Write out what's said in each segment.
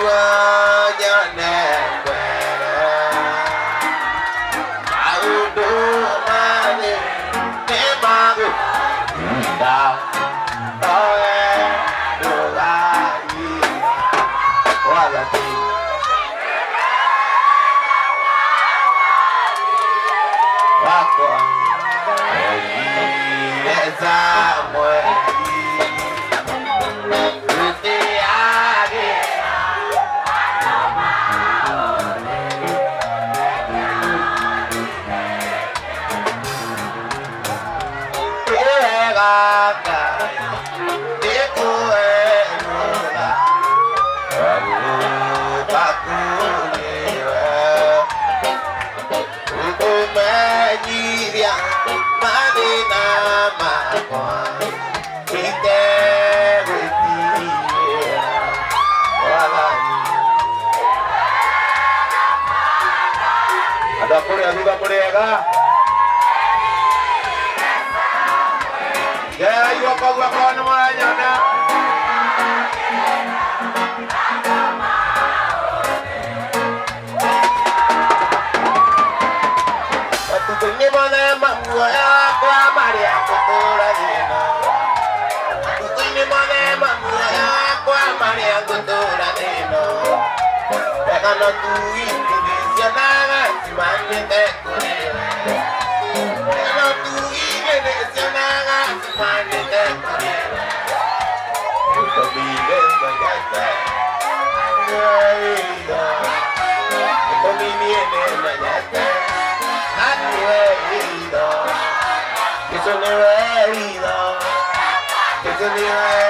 Adakure nanga simanye te kurela. Pega no tu indonesia Eso no es Eso no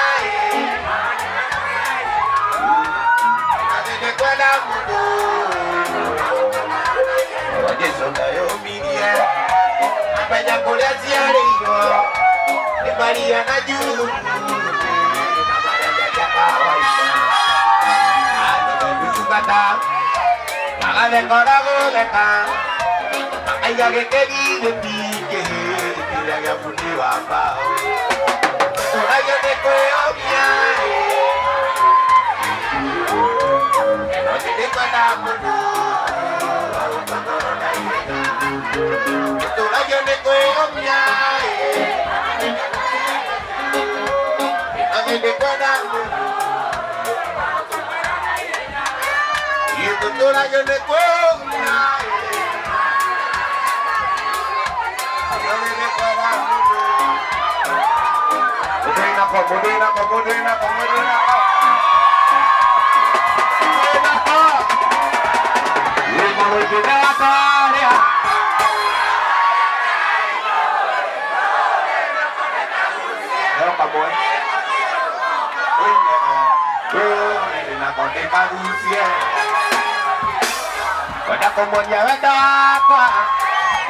Maria na juu Yucatán, haga de corazón de acá, haya que querido en ti, que te haya fundido a pao. Ahora yo te cuello bien. Comodina, comodina, comodina, comodina. karusie kwenda kumwonia wendakwa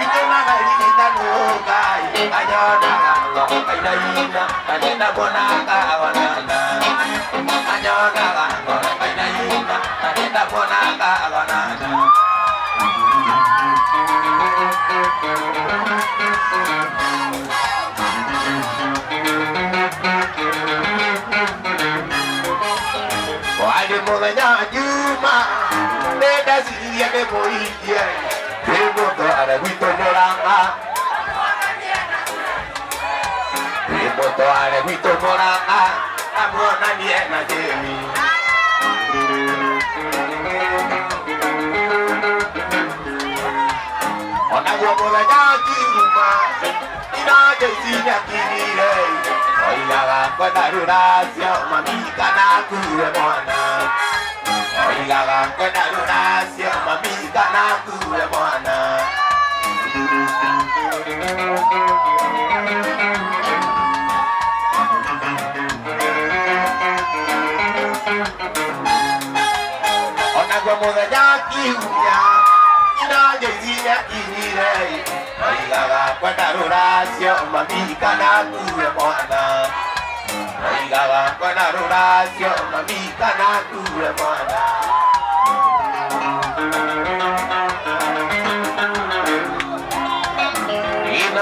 itunagarinitanugai anyonaga ngorokainaina anina mwonaga wanana mwenga nyuma nedaziye nemoiye emundo aregwitomoranga emundo ayọ̀bọ̀lá yá kí irun ma iná dé sí ní akíní rẹ̀. ọ̀yìnlára kọ́dà rora sí ọmọ mi kaná kú rẹ̀ mọ́ ọ̀nà. ọ̀yìnlára kọ́dà rora sí ọmọ mi kaná kú rẹ̀ mọ́ ọ̀nà. Ọ̀nà gbọ̀mọ̀rẹ̀ yá. Ina mwana Ina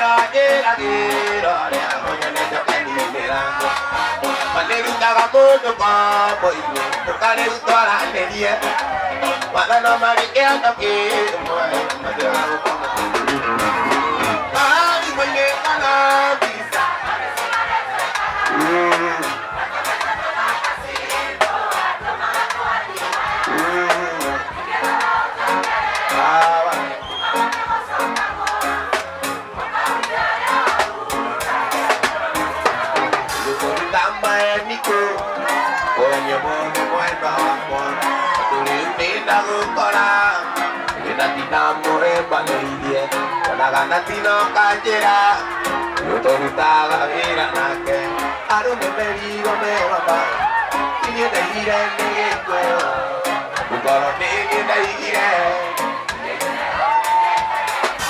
Kira nero kira kira ne amonya ne jokani nera Maneru kaga moto pa boy Tukare utara nerie Wala no enamoré cuando y die, con la gana ti no cayera, yo te gustaba ir a naque, a donde me digo me va a parar, y te iré en mi escuela, tu color ni que te iré.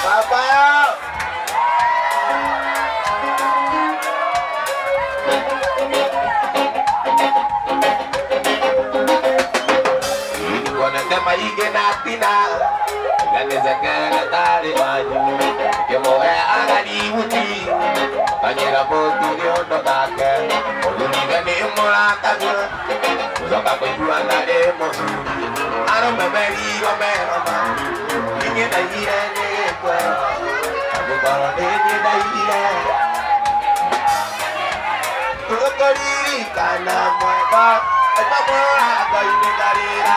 Papá, Wanete maige na tina Ganeze kere tari wanyu Kemoe agari uti Kanyera motu ni ondo kake Oluniga ni muratagu Uzoka kujua na de mosu Aro memeri wa meroma Inye na hire ni kwe Abukoro ni ni na hire Kukuririkana mweba Eba mora kwa inegarira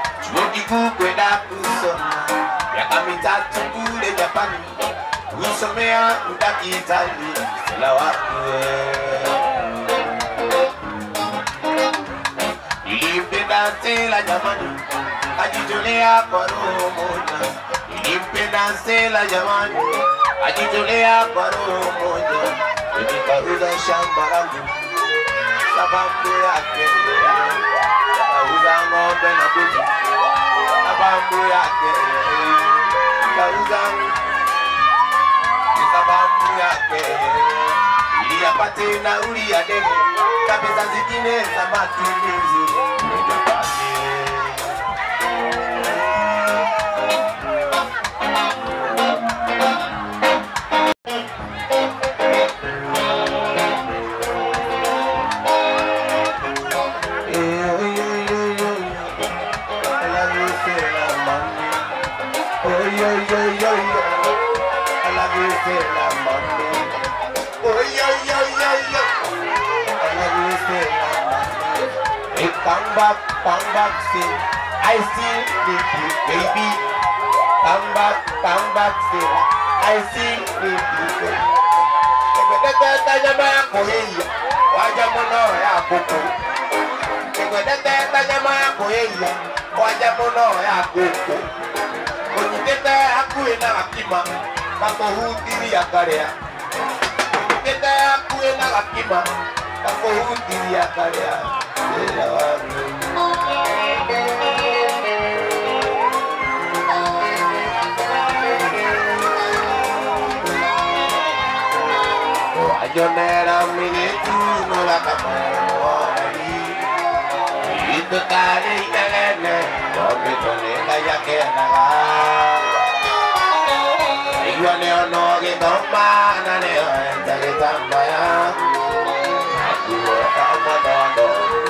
Chuo kwenda kusoma miaka mitatu kule Japani, kusomea udakitari sila wake Nilimpenda Stella jamani, ajitolea kwa roho moja. Nilimpenda Stella jamani, ajitolea kwa roho moja. Nikauza shamba langu sababu yake, ya ng'ombe na mbuzi na bambu yake. Kauza. Za bambu yake. Ili apate nauli ya ndege kabisa zingine za matumizi. Come back, come back, say, I still need you, baby. Come back, come back, say, I still need you, baby. Ẹgbẹ̀dẹ́gbẹ̀ tájámá kò yé yìí, wájà mú náà yà kókó. Ẹgbẹ̀dẹ́gbẹ̀ tájámá kò yé hu wangu. Ajonera miritu no la kamari. Itu tadi telene, kopi tone kaya kenaga. Iwa ne ono ke toma na ne enta ke tambaya. Aku apa dondo, ayo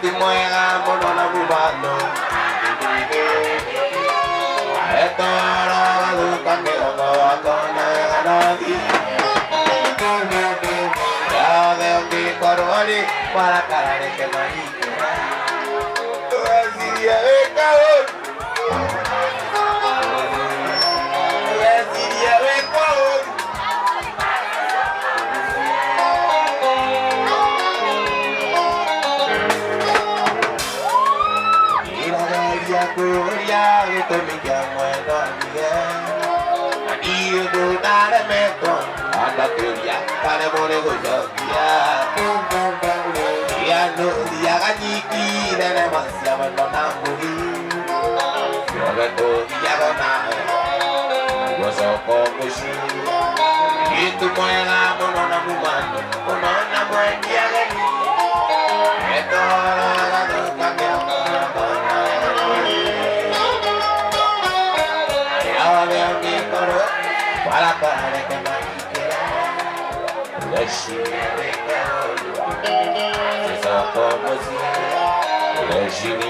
timwega bolona bubando. Eto ara du kange ono akone anadi Ya veo que coroli para carare que no manito Así de cabrón cuya que me llamo el día aquí tú dale me con a la para por el día ya no ya ki de la masia me lo na muri yo le to ya lo yo so como si y tú me mono na mumando mono na buen día gani esto Legendary girl. She's a pharmacy. A de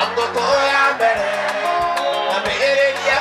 ando todo de hambre.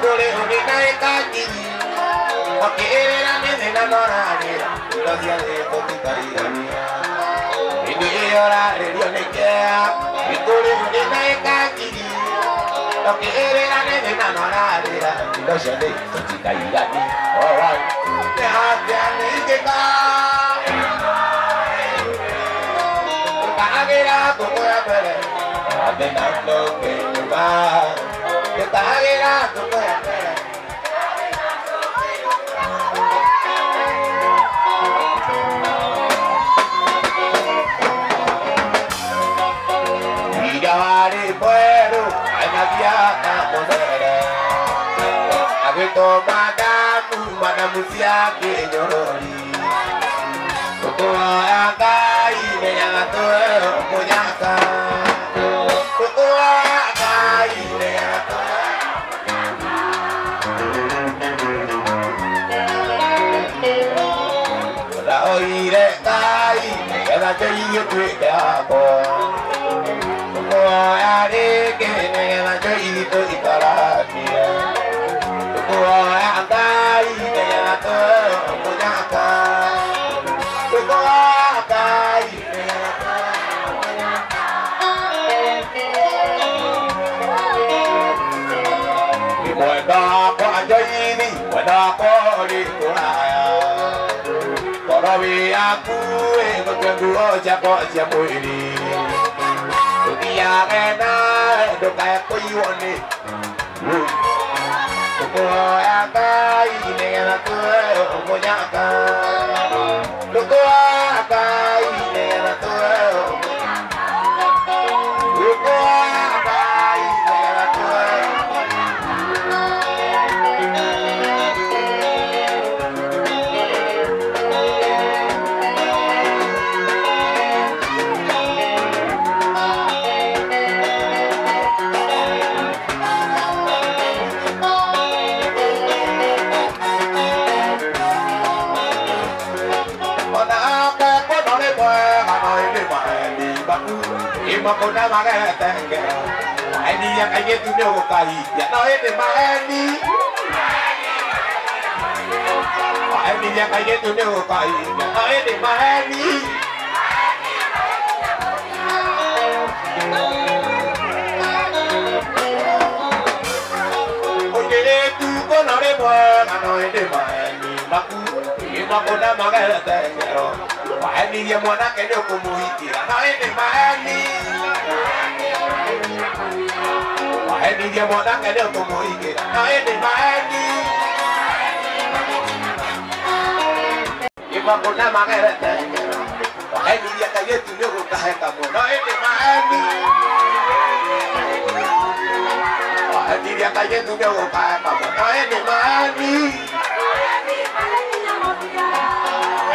ní ẹ̀kọ́ lọ́mọ ẹ̀kọ́. Ẹ̀kọ́ ẹ̀wọ̀ ẹ̀kọ́ bí ọ̀rá. Ní àti àmì ìyíká. Ìkà àkírà àkókò ya bẹ̀rẹ̀. Àmì náà lọ kẹ́yìn máa. Ìkà àkírà àkókò ya bẹ̀rẹ̀. Àmì náà lọ Ora de Dios te queda, que tú eres única y cañi. Aunque eres la nena no la gracias de tu caridad mía. Y tú ora de Dios te que tú eres única y cañi. Aunque la nena no la gracias de tu caridad mía. Alright, déjate a mí llegar. Caguera como ya pere, adenando que no va. que está bailando, pues, espera. Agwito madamu, madamu siyake nyorori Kutuwa agai, Oh, kwendu ocha kocha mwiri Ukiyagena dukaya kuyiwoni Ukuhoyaka inegena kuwe umunyaka Ukuhoyaka Imakuna magetenge Eni ya kayetu ni ukahia No ene maeni. Eni ya kayetu ni ukahia No ene maeni. Onyere tu kono re mwana No ene maeni. Maku Imakuna magetenge Maeni ya mwana kene ukumuhitia No ene maeni Emi dia mo na kede to đi ike na ede ma eni. Ima ko na ma kere te. đi dia ka yetu ne ko ka ka mo na ede ma eni. Emi dia ka yetu ne ko ka ka mo na ede ma eni.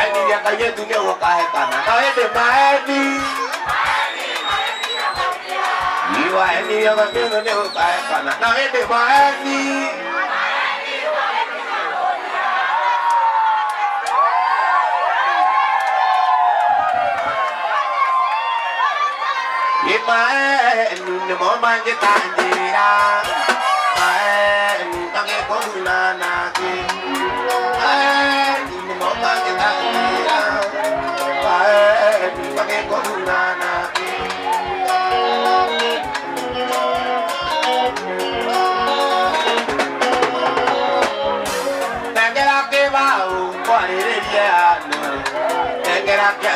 Emi dia ka yetu ne ko ka ka na ede ma eni. Iwa eni yaba kino ne upa ekana na ede wa eni. Ima enu ne mo manje tanjira. Ma enu kange kona na ki. Ma enu ne mo manje tanjira. Ma enu kange kona na.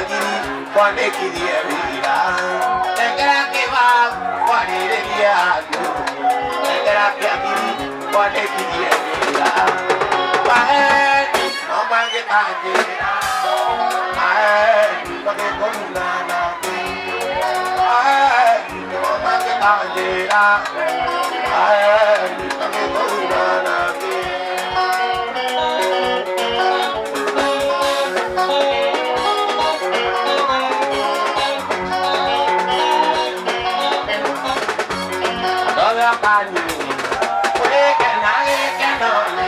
Nengera kĩagiri kwanĩkirie wĩra Nengera ke bau kwarĩrĩria andũ Nengera kĩagiri kwanĩkirie wĩra Maheni no magĩkũruna nake Toda pani, que nadie que no le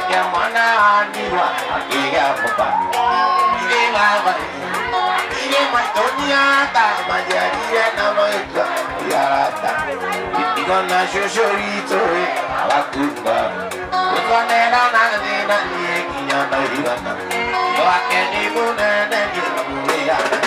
llama a nadie, aquí ya papá. Mire la vai, mire mai tonia ta, mayaria na mai ta, yarata. Y con shoshorito, la cuba. Kwa nena na nena ni hirana. Yo akeni mune ne ni mune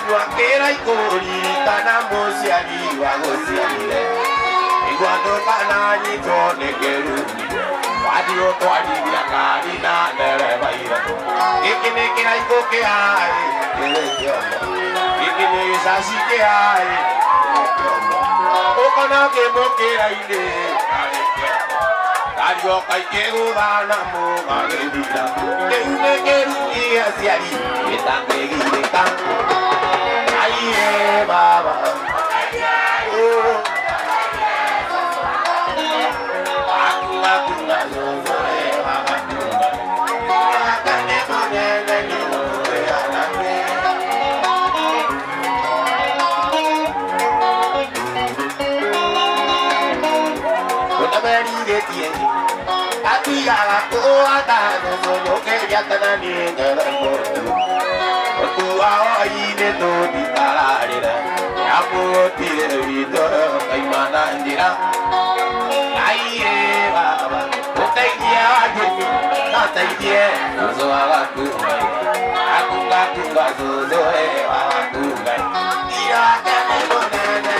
Oguakera ikori kana mosi ali wagosi alile Iguando kana nyito negeru Wadi oto adi ya kari na nere baira. Kiki ne kina iko ke ai Kile kiomo Kiki ne isashi ke ai Kile kiomo Okana ke mo ke aile Kile kiomo Dari okai keru dana mo kare dina Kile keru iya siari Kita kegi dekan Kile keru ye baba Ati ala ko ata no aku ada ke ya tanani ngara ko aine to dikararira Yamutire vito kaimana njira Aiye baba Utaidia wajeni Nataidie Zozo wakatunga Akunga kunga zozo e wakatunga Ira kene monene Anake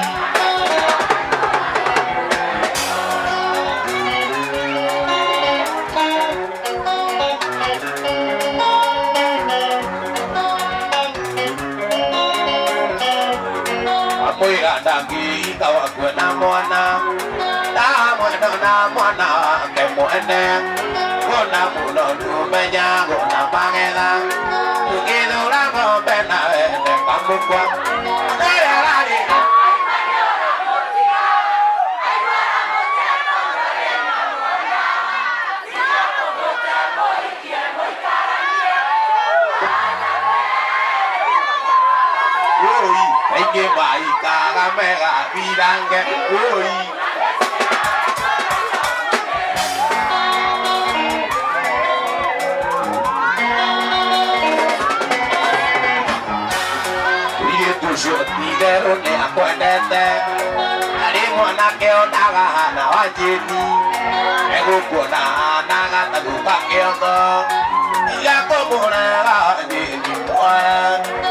mona ta mona na mona ke mona mona mona nu me ya mona pa ge la tu ke do la mo pe na e ne pa ko kwa Ui, mũirĩtu ũcio ti-itherũ nĩ akwendete arĩ mwanake onaga hana wa njĩti egũkuona hanaga ta guka kĩongo tiga kũmũrega njĩti mwoe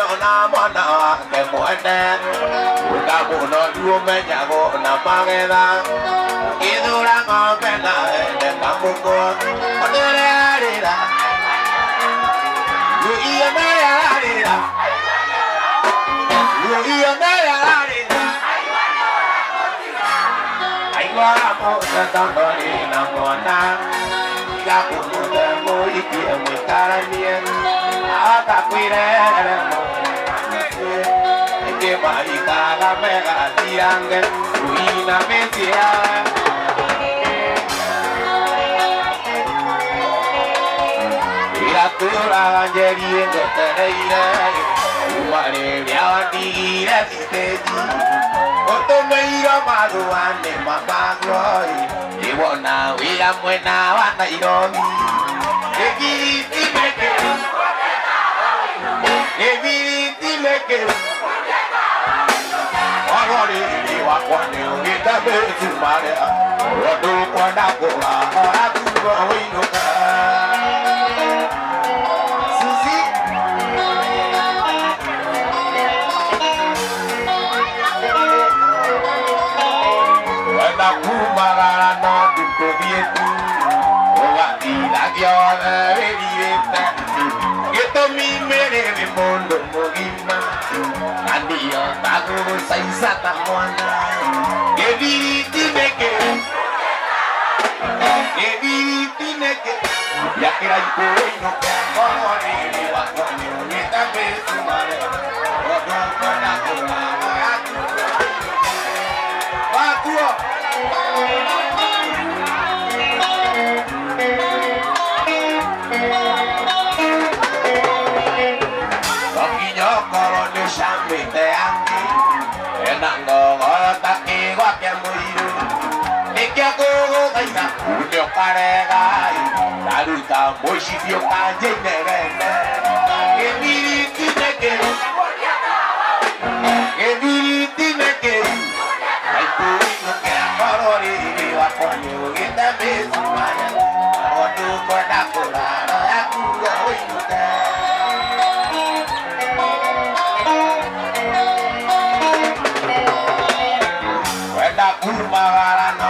no na mwana ke mwende Uka muno yume nyago na mageda Idura ngombe na ene kamuko Odere arira Lu iyo nere arira Lu iyo nere arira Aigwara mwose tangoni na mwana Ika kukutembo iki emwe karanie Aigwara mwose tangoni na mwana akakwirere ngimarikaga mega tiange kuina metia iraturaga njerie ngotereire umarĩrĩawandigire thitĩji ũtũmĩiro mathũa nĩ mamagoi ndĩwona wĩra mwena wa nairobi. Gĩbiriti mĩkĩru Oro rĩrĩ wakwa nĩ ũgĩte mĩcumarĩa ũndũ kwenda kũgahora kuga wĩinũka Suzy wenda kumagara no ndũkũthiĩ tu ũgatira gĩothe wĩrirĩte gĩtũmi mĩrĩrĩ Kandi yo ya, bago sa isa takwana Gebiriti neke Gebiriti neke Yakira yuko ino ya, kwa nini Wako nyonita besu mare Odo kona kuna Wakuo Wakuo gaina Une pare gai Daruta viri biota jenerene Emiriti nekeru Emiriti nekeru Aipuri nuke akorori Iwa konye ugita besu maya Odu kona kurara Akura oikuta Wenda kurma varana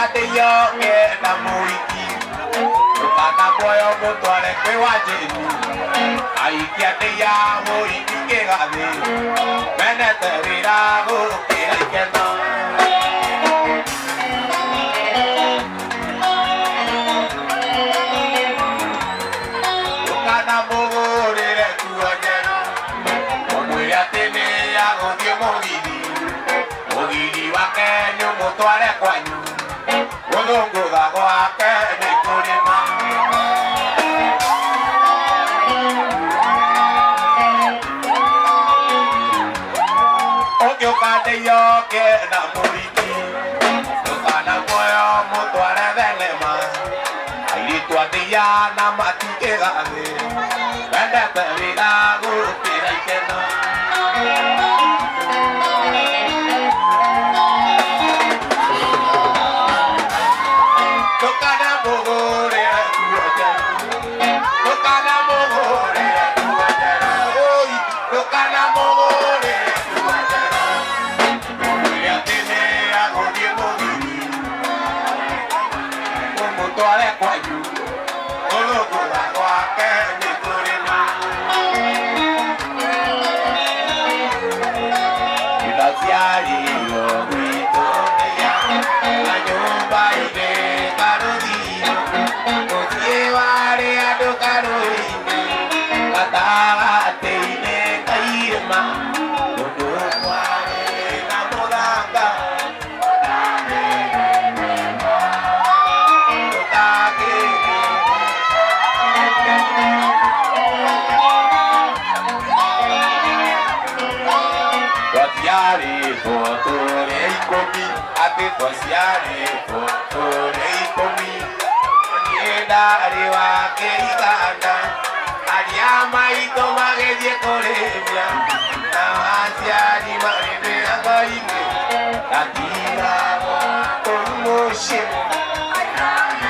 maimĩte ũngĩũkandĩio ng'enda mũiki ndũkanamuoyo mũtware kwĩ wanjĩni aikia ndĩia mũiki kĩgathĩ menete wĩra gũkĩra ikeno ndũkanamũgũrĩre nguo nĩ ũmũtware kwanyu gũthũngũtha gwake nĩ kũrĩma ũngĩũkandĩio kĩna mũriki ndũkanamuoyo mũtware thenema airĩtu athĩia na matikĩgathĩ wendete wĩra gũkĩra because yari kutore ikomi Nieda aliwa keiganda Aliyama ito mageje kolemia Na waziari marebe akaime Kakira wa kongoshi Kakira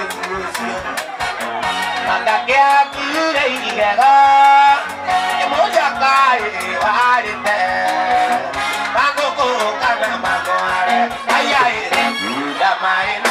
Uda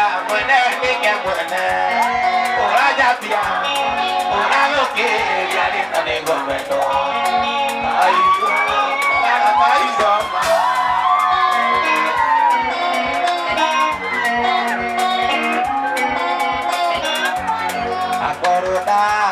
wẹ̀nẹ́ kéèké wẹ̀nẹ́ òrájà bíà òrá lókè yàrá ìtàní gọ̀mẹ̀tọ̀ ayíyó yàrá ayíyó ọ̀ma. Akọrọ dára.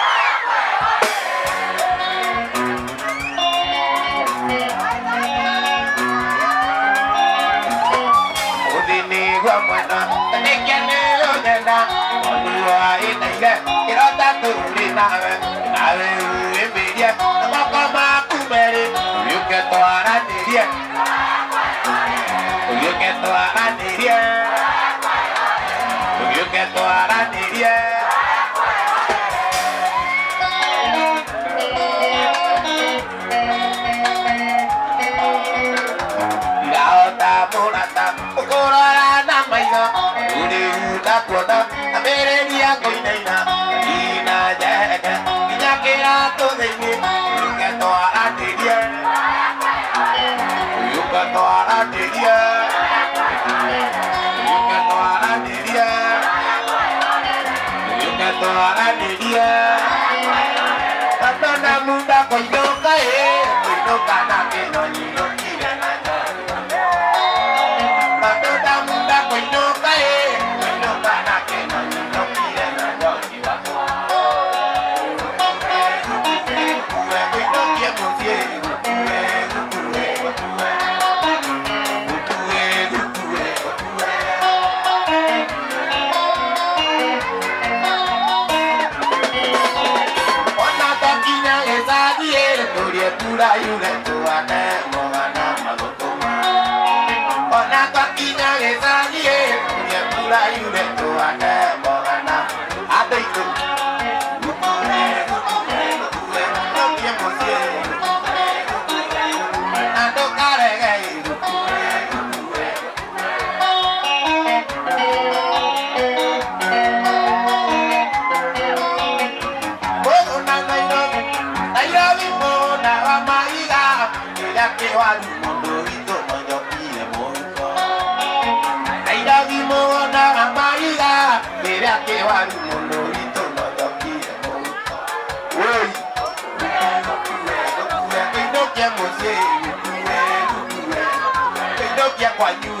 nana Niki nilu nena Olua itaile Kirota turulina Nawe uri midie Moko maku meri Uyuke toara nirie Uyuke toara nirie Uyuke toara nirie Tanda muda con yo tura yure tũane mogana kĩinũkia kwanyu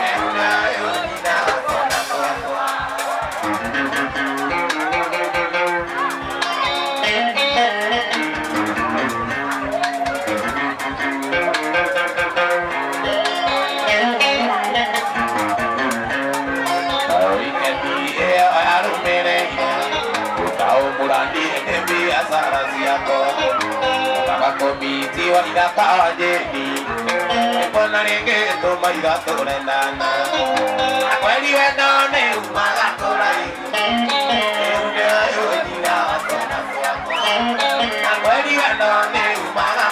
uitakuharo Ananoenda kinyo inimeraku Ganesa wanongire utakenda Nimuthabari ndagaguikie njari Akweli umaga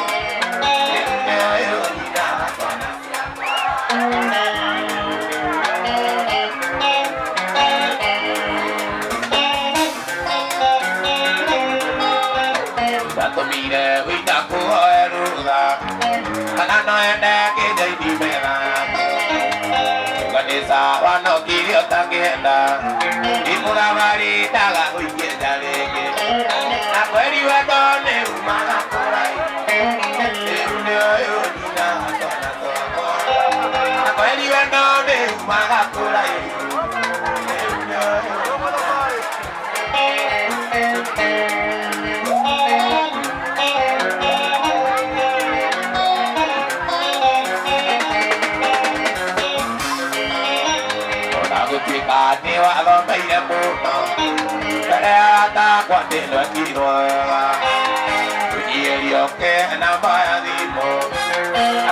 nói đe cái đây đi về là gần đi xa và nó kí liệu ta kia hiện ta đi mua ra và đi ta là hồi kia ta lê kia ta quên đi về to nếu mà là cô lại nếu nhớ yêu đi nào cho là cô ta quên đi về to nếu mà là cô lại ya takwandĩrwo kirwega kũnyĩrio ke namba ya thimũ na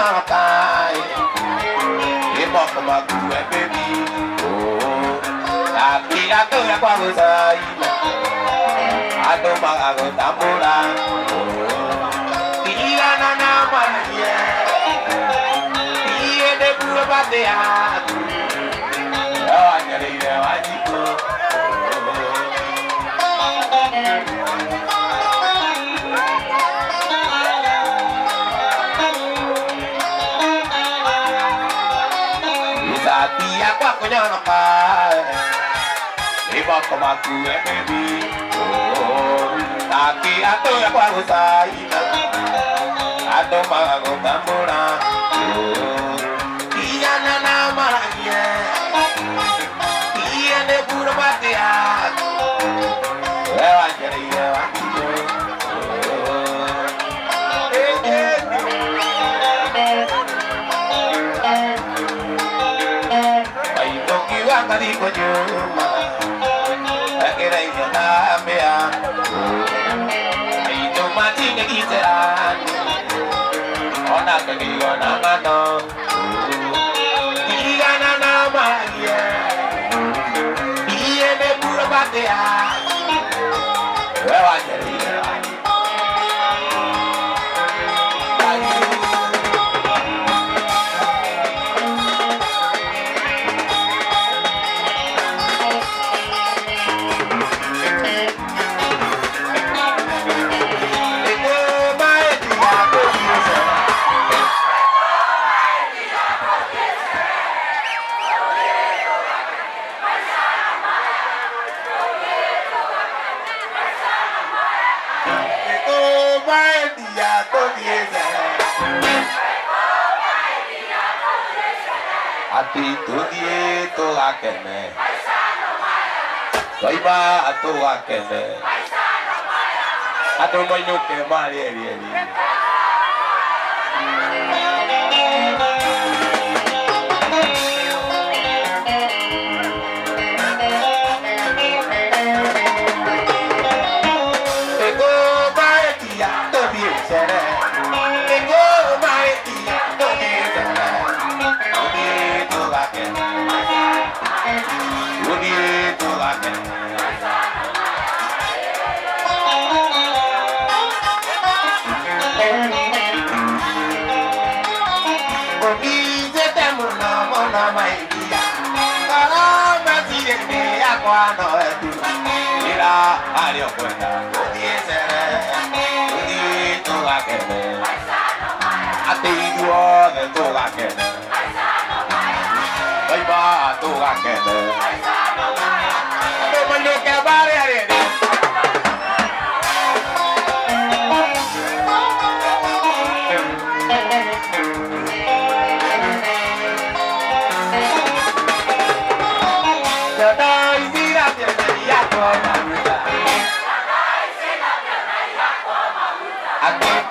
kunyoroka Iboko makuwe baby. Sati yako yakwa gusaina Ando magago tambura Tigana na maragie Iye de puro bate aku Wanyareire wajiko Sati kunya no pa Iba koma ku ebebi Oh Taki ato ya kwa usaina Ato mago tambura Iya na na maranye Kadiko nyuma Akira iyo namea Aito matine kiterani Ona kagigo na mano. Igana na magia. Iye jerire tudie tugakene eh. Twaima ah, tugakene eh. Andũ mainũke marĩe rieri Ego eh. cuando de ti Mira, adiós cuenta Tuti seré Tuti tu gaquete A ti yo de tu gaquete Hoy va tu gaquete Paisano, vaya que vale a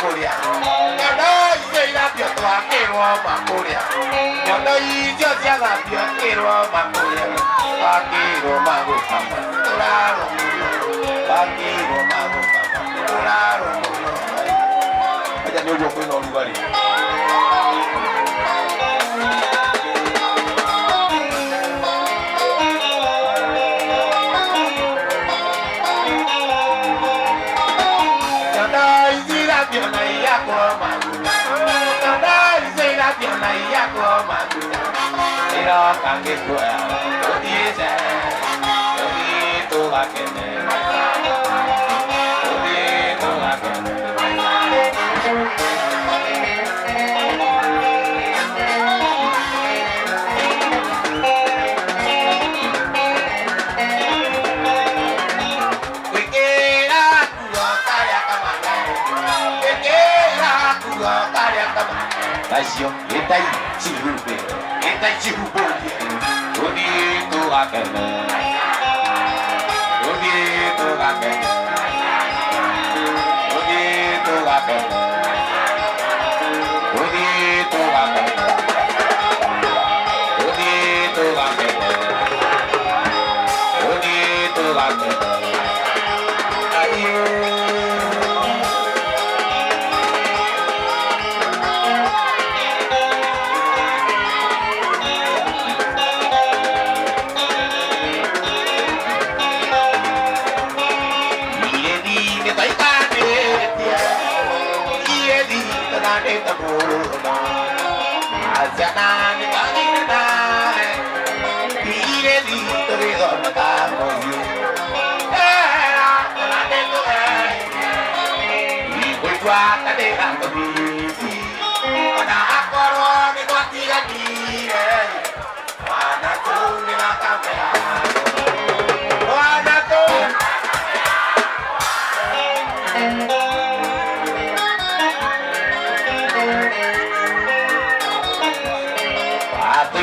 姑娘，俺都一家别多给罗马姑娘，俺都一家家那别给罗马姑娘，把给罗马姑娘们都拉拢了，给罗马姑娘们都拉拢了，俺家牛肉回农里了。madu. Ira kangge doa Dodi sen Dodi tulakene Dodi ラジオ永代地風景永代地風景海と明けね海と明けね海と明けね海と明けね海と明けね海と明けね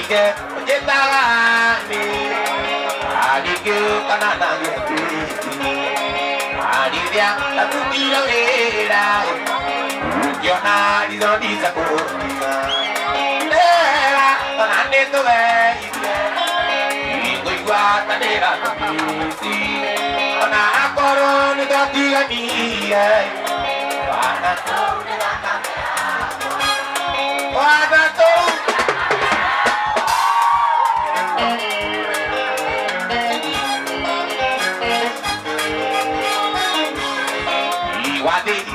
Atuike ojetaga ni Aligio kanana yeti Alidia la tutira vera Ukiona lido diza kurima Era kanane to Wana to Wana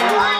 Ona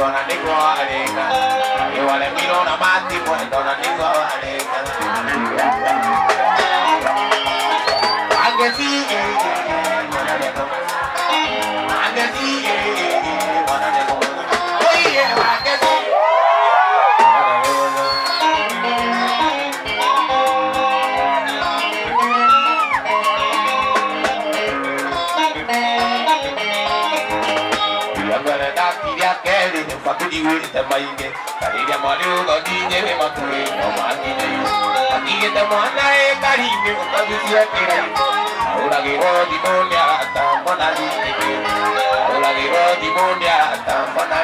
dona niko aleka iwale miro na mati mo dona niko aleka angesi angesi fakudi wite mainge Kariria mwali ugodinye we makure no mangine Atige te mwana e karime ukabisia kirai Aura giro di monia tambona lije giro di monia tambona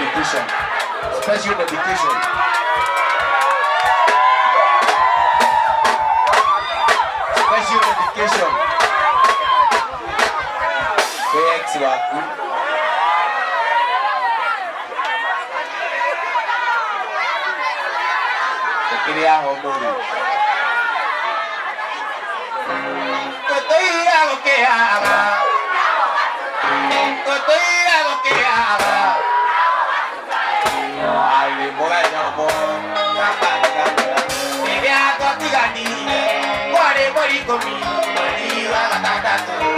dedication. Special dedication. Special dedication. KX waku. Mweri ikũmi mweri wa gatandatũ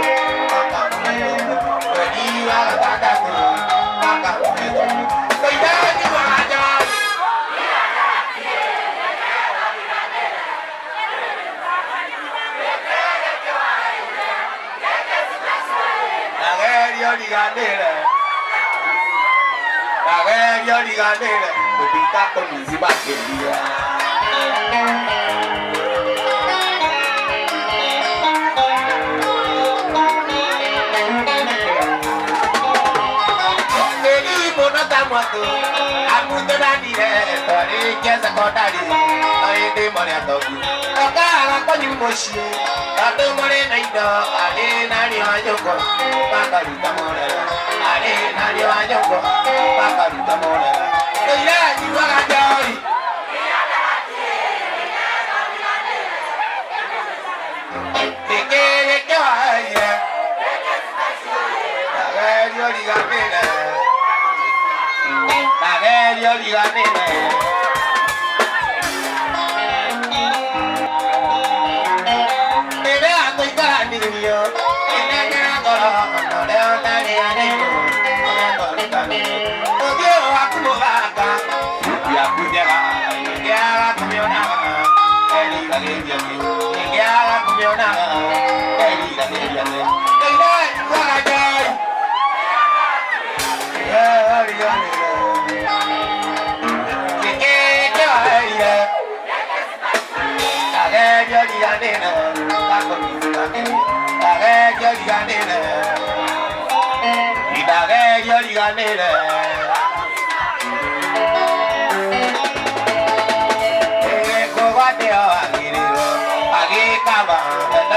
Caverio di candela, dubita con si batteria. Ọ̀gá àwọn akọ́jú mo ṣe, ọdún mọ́rẹ́ náà ìdán. ale nari wanyongo paka lutamorela ale nari wanyongo paka lutamorela ila jiwaga jori leke leke wahaya bagari oligamena bagari oligamena kũgwatĩo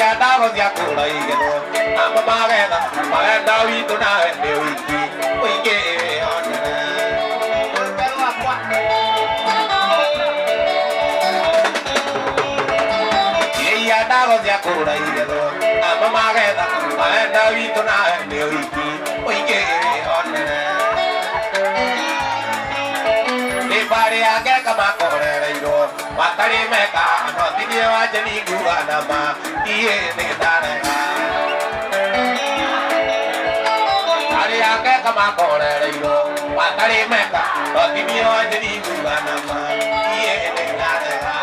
nĩ wetĩkĩra mananĩwa wega tũkĩikiranio nawe kũnagĩre hakuhĩ iria ndago cia kũra igetwo amba magetha magenda witũ nawe nĩ wiki ũingĩ onere iria ndago cia kũra igetwo amba magetha magenda witũ nawe nĩ wiki ũingĩ onere ibari yake kama korereirwo matarĩ meka no thinie wanje ninguga nama iye nĩ ndarega ibari yake kama kore korereirwo matarĩ meka no thinie wanje ninguga nama iye nĩ ndarega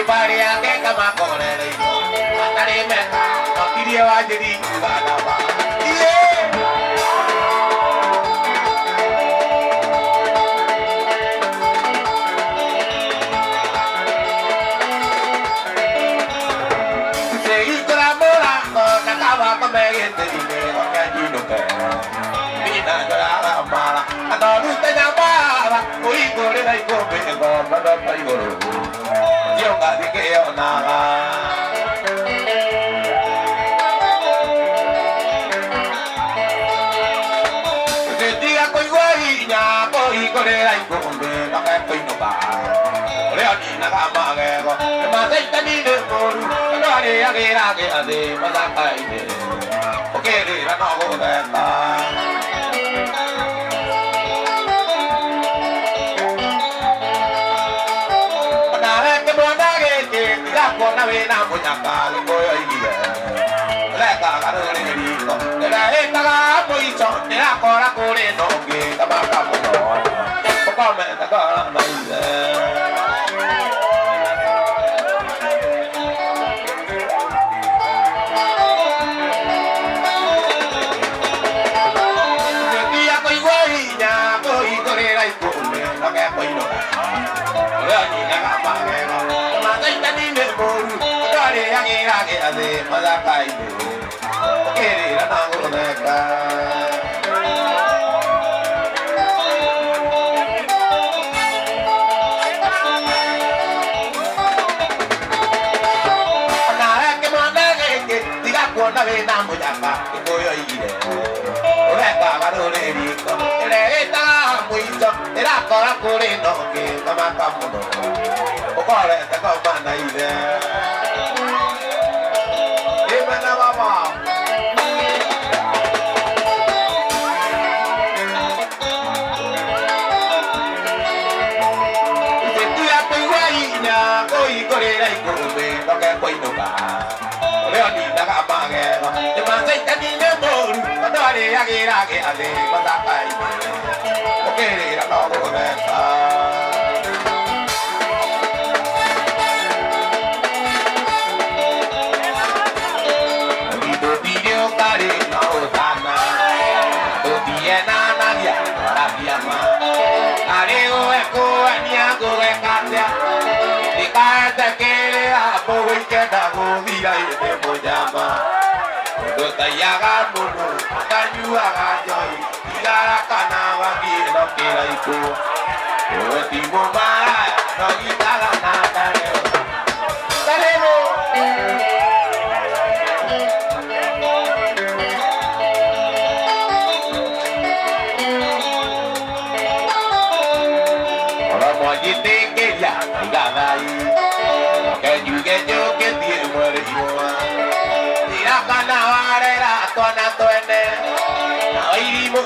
ibari yake kama korereirwo matarĩ meka no thinie wanje ninguga nama tay của mẹ gò mà đón tay của đủ chiều cả thì cái eo nà để đi ra coi quay nhà coi có để anh cũng về các em pin nó bà để anh nhìn là mà nghe con mà thấy ta đi được con đó đi ra kia ra kia gì mà ra tay ok đi ra nó cũng đẹp ta tigakuona wĩna mũnyaka gĩkũyũ-igire ũrekaga rũrĩrĩ riko ndĩrehĩtaga mũico ndĩrakora kũrĩ nongĩ kamaka mũno ũkomete kora na ithe Ndia arĩagĩra gĩathĩ mathaka-inĩ ũkĩrĩra na gũtheka onawe kĩmwana gĩkĩ tiga kuona wĩna mũnyaka ĩkũyũ-igire ũrekaga rũrĩrĩ riko ĩrehĩtaga mũico ĩrakora kũrĩ nongĩ kamaka mũno ũkorete koma na ithe Amen, こいいのか俺はみんながバーゲンでまずいたにめもる。またはりあげらげあげまたかいおらのごめん ikenda gũthira ĩnĩ mũnyama ndũtaiyaga mũndũ ũkanyuaga njohi igara kana wangĩno kĩraikũ ũtimũ maraya nogitaga na ndareo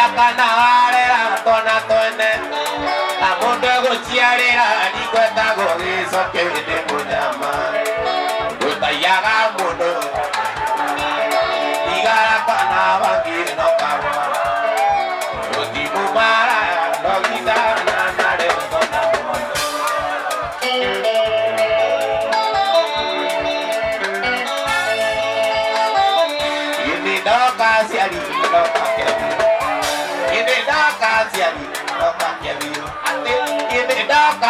Irakana warera twana twene Na mũndũ egũciarĩra ndikwetagwo gĩcoke-inĩ mũnyama Ndũtaiyaga mũndũ Igara kana wangĩno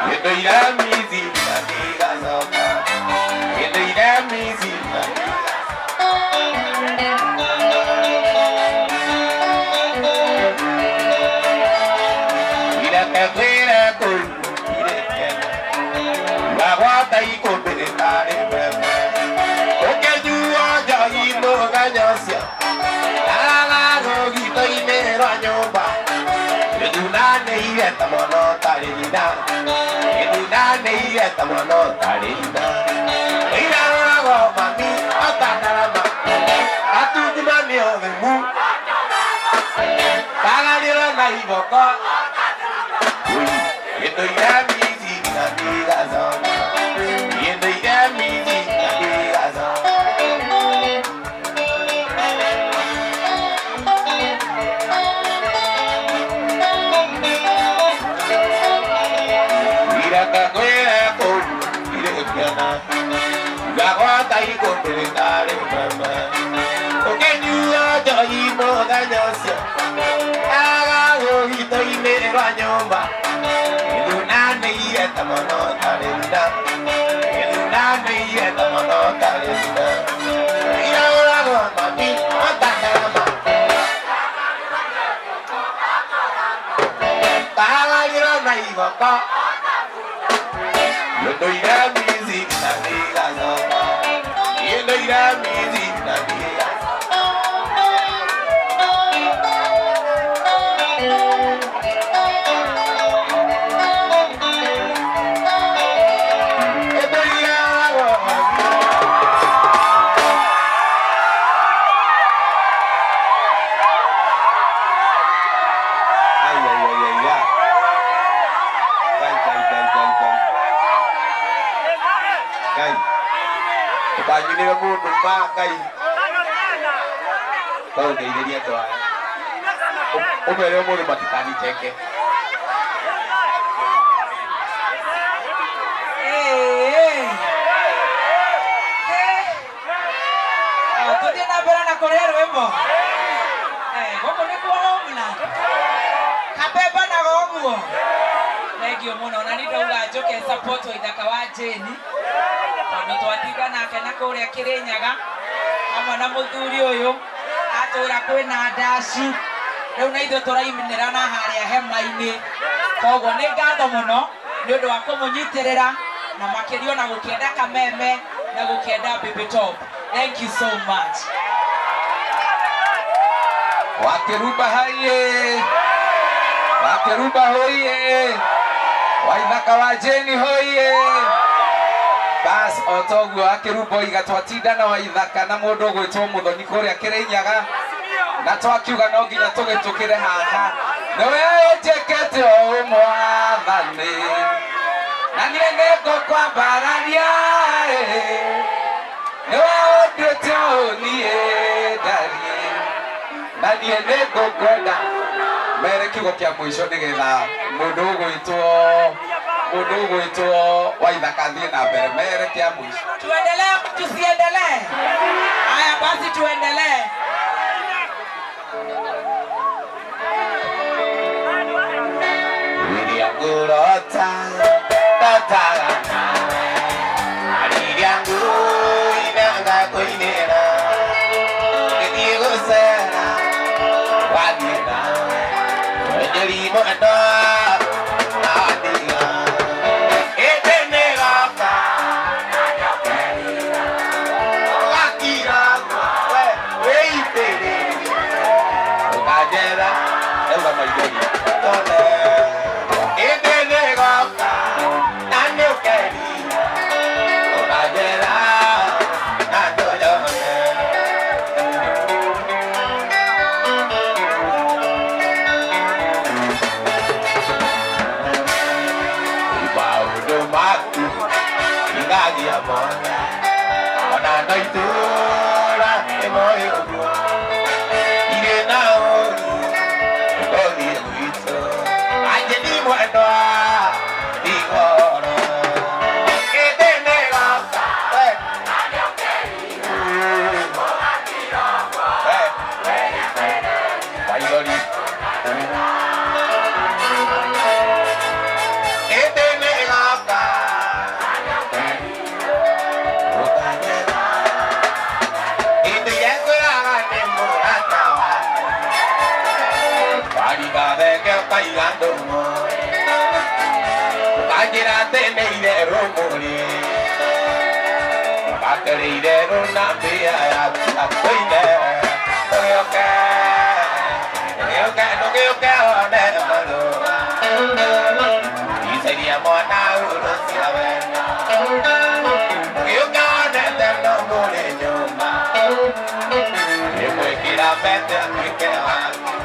You know you're easy, but ettamano tarinina irina ne ettamano tarinina ina wa mami ata darama atu dumami ovemu kalanira na iboko eto yami gà hoa tay của người ta đi mà mà có cái như cho y mơ cái nhớ sợ ta ra hồi tay mẹ ra nhớ mà dù na này ta mà nó ta đi đâu dù na này ta mà nó ta đi đâu Tala, you're a naive, I'm not. You're doing everything. Music na ndigacoka må ndå ma ngai tåndeithärie andå aya å mere å må rä matikani njeke ah, tåthiä na mbere na kå rä rwä gå kå nä kuoraumna kabemba na goguo thengio må no na nä ndauga njå ke ithaka wa jeni tondũ twatiga nake na kũrĩa kĩrĩnyaga hamwe na mũthuri ũyũ atũra kwĩna ndaci. Rĩu na ithuĩ tũraiminĩra na harĩa hema-inĩ. Koguo nĩ ngatho mũno nĩ ũndũ wa kũmũnyitĩrĩra na makĩria na gũkĩenda kameme na gũkĩenda baby top. Thank you so much. Wakiruba haiye wakiruba hoiye waithaka wa jeni hoiye gas otoguo akirubo igatwatindana wa ithaka na mundu ugwitwo muthoni kuria kirinyaga na twakiuga no nginya tugitukire haha. Niwe unjikite o mwathani na nie ningukwambararia niwe undite unie ndari na nie ningukwenda mere kiugo kia muico nigetha mundu ugwitwo undu ugwitwo waithaka na mbere mere kia mwici tuendelee tusiendelee. Haya basi tuendelee. William Gurota, Tatara. Karirero na bia ya Akoine Nongyoka Nongyoka Nongyoka Ode Mano Iseri amona Uro silabena Nongyoka Ode Telo mure nyuma Yemwe kira bete Mwike wangu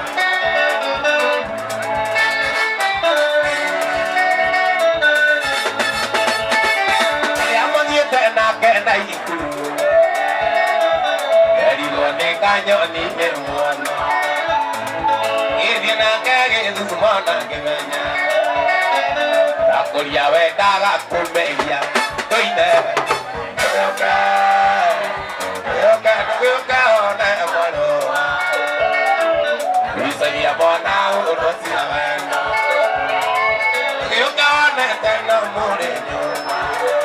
ne ka ni na yo ka yo ka yo ka o yo ka yo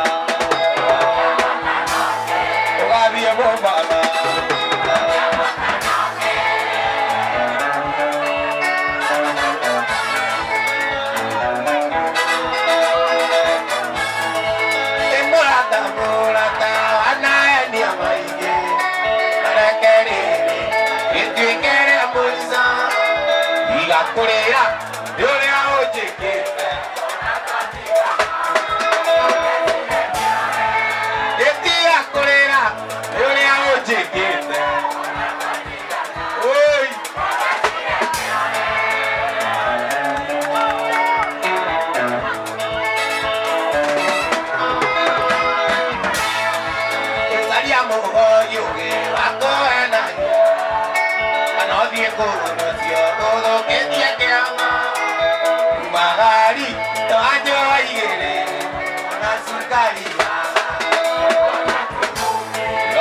ona cukari wa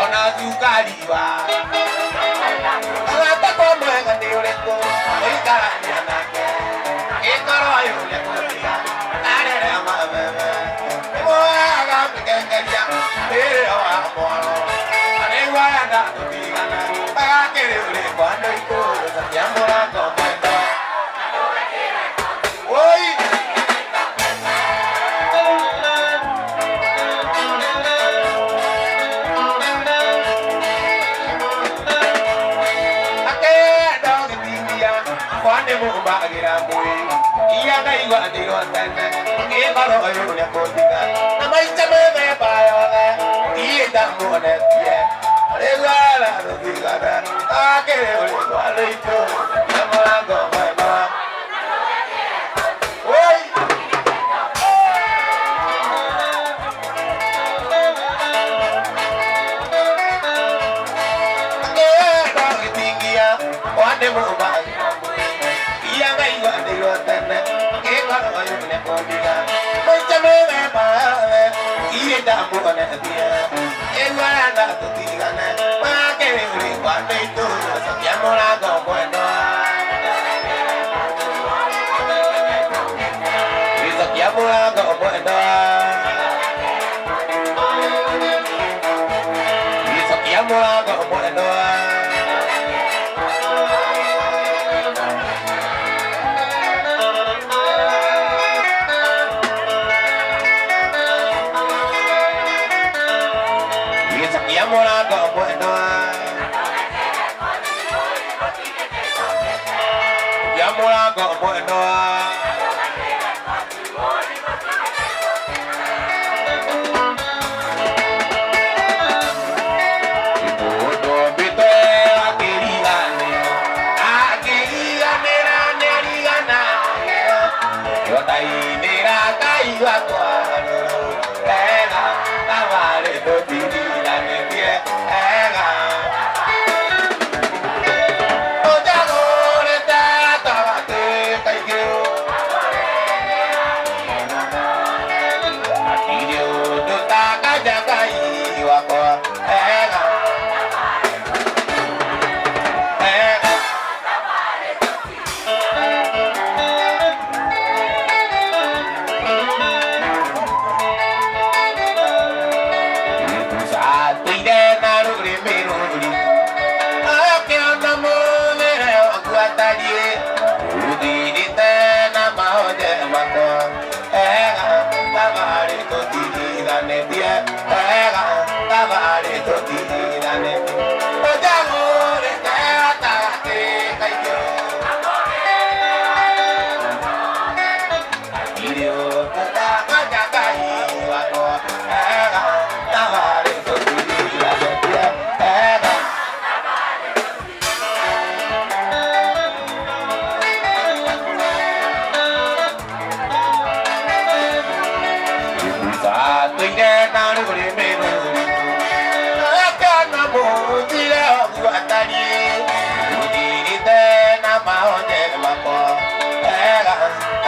ona cukari wa agatakwo mwega nĩ ũrĩkũ ũikarania nake ĩkorwo yũrĩa kũtiga arere mabebe nĩmwoyaga mĩkengeria rĩrĩa wa mwaro anĩgua yanda tũtigana agakĩrĩ ũrĩkũ andũ ikũrũ cia mũrango mwendo Oi! Kwane mũmbagĩra mwĩ iya ngaigua ndĩrwo tene ngĩkorwo ũyũ nĩ kũndiga na maita mĩthemba yothe ndiĩta muonetie rĩu aratũtigana akĩrĩ ũrĩkwa rĩitũ na. Mũrango mwema Oi! Mũrango mwendwa Gĩcokia mũrango mwendwa Gĩcokia mũrango mwendwa Mũndũ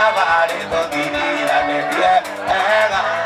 thabarĩ tũthirithanĩtie ega ũnjagũrĩte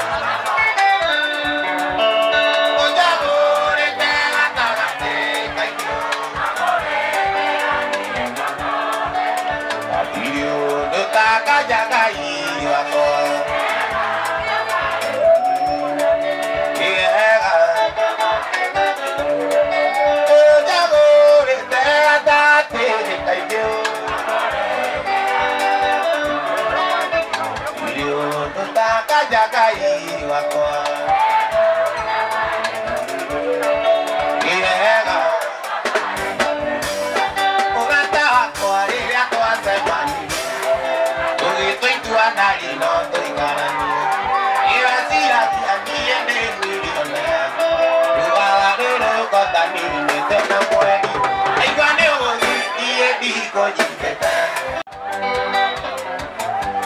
こにつけた。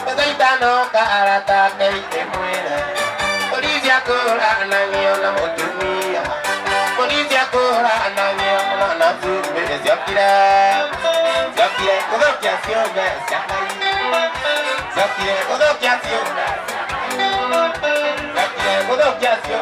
続いたのか改めて増えない。ポリジャクラナギオナモトミポリジャクラナギオナナズメジョキラジョキレコドキャシオジャシイジョキレコドキャシオナシャハイジョキレコドキャ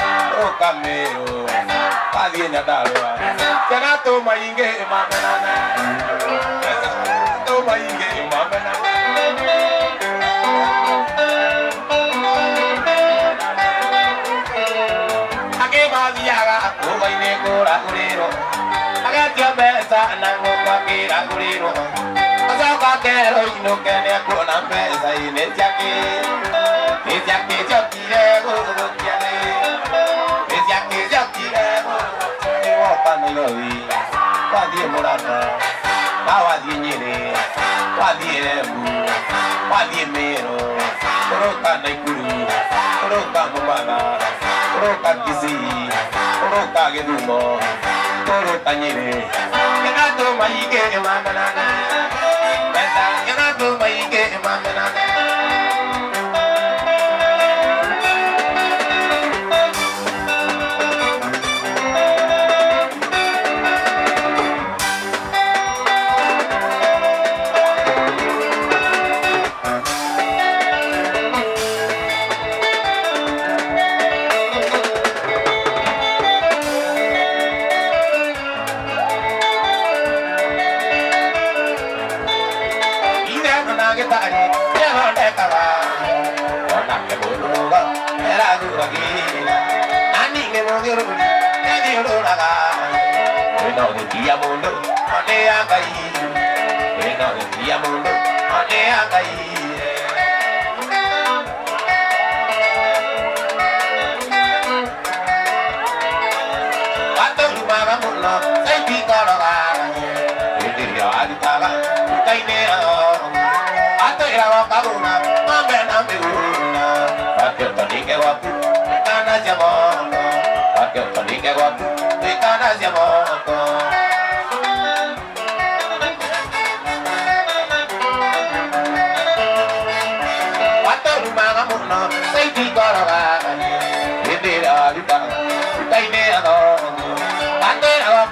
Roka mero Walie nyadarwa Tena to mainge mamenana To mainge mamenana Ake mathiaga kũma-inĩ kũragũrĩrwo agetia mbeca na ng'ũkũ akĩragũrĩrwo acoka akerwo inũke nĩ akuona mbeca nĩ ciake nĩ ciake ciokire gũthũkia Mũrang'a na wathiĩ Nyĩrĩ wathiĩ Embu wathiĩ Meru ũroka Naikuru ũroka Mombatha ũroka Kisii ũroka Gĩthumo ũroka Nyĩrĩ kĩngatũ maingĩ mamenana menda kĩngatũ maingĩ mamenana Ire Ena de diamondo, ane agai. Ena de diamondo, ane agai. Atau di mana mula, saya tinggal orang. Ini dia ada tangan, kita ini orang. Atau ya wakaruna, mamen ambiluna. Pakai panik ewaku, karena jamono. Pakai panik ewaku, mũno saiti koroga hĩndĩ ĩrĩa warutaga nduka-inĩ ya thongo atwĩraga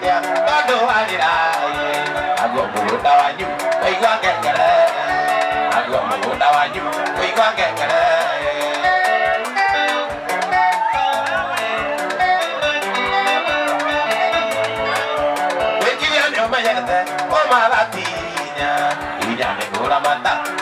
tiang kado adira aku bola mata, tak.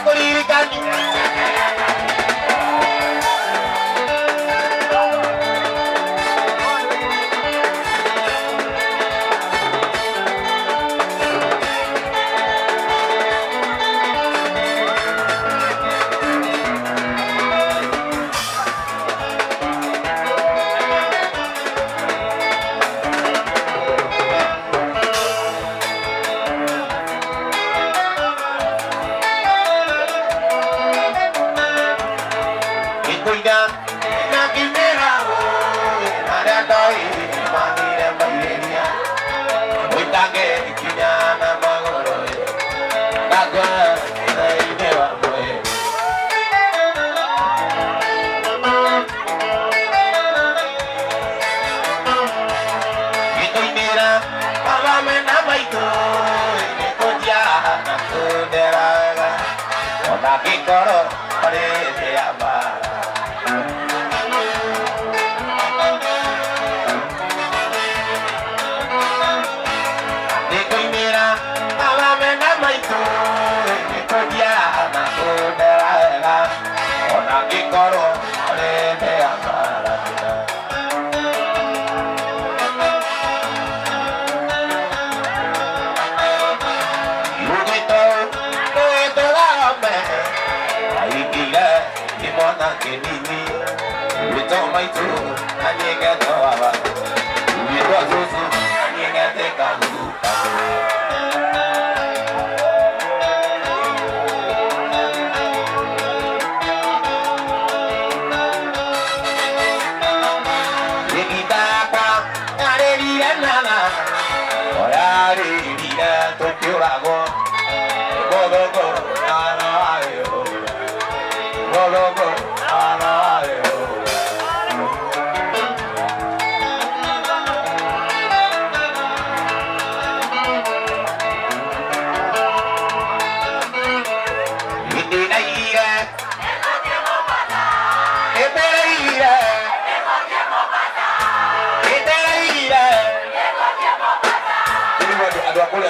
Ngũririkanie kimera まいつ何がどうあわ上と続く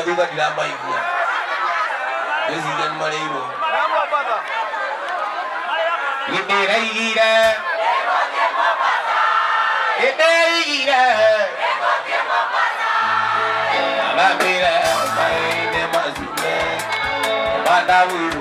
andũ andũ a kũrĩa thutha ndiramaigua ngĩciria nĩ marĩirwo nĩndĩraigire nĩndĩraigire agambĩre maĩ-inĩ macune mandaburu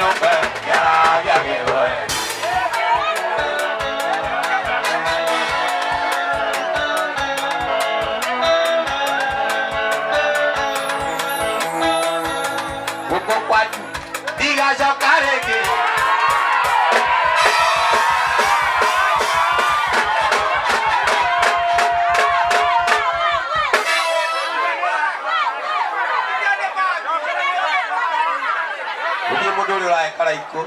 kiraiko. Inope, ya ya gewe. Uko baraiku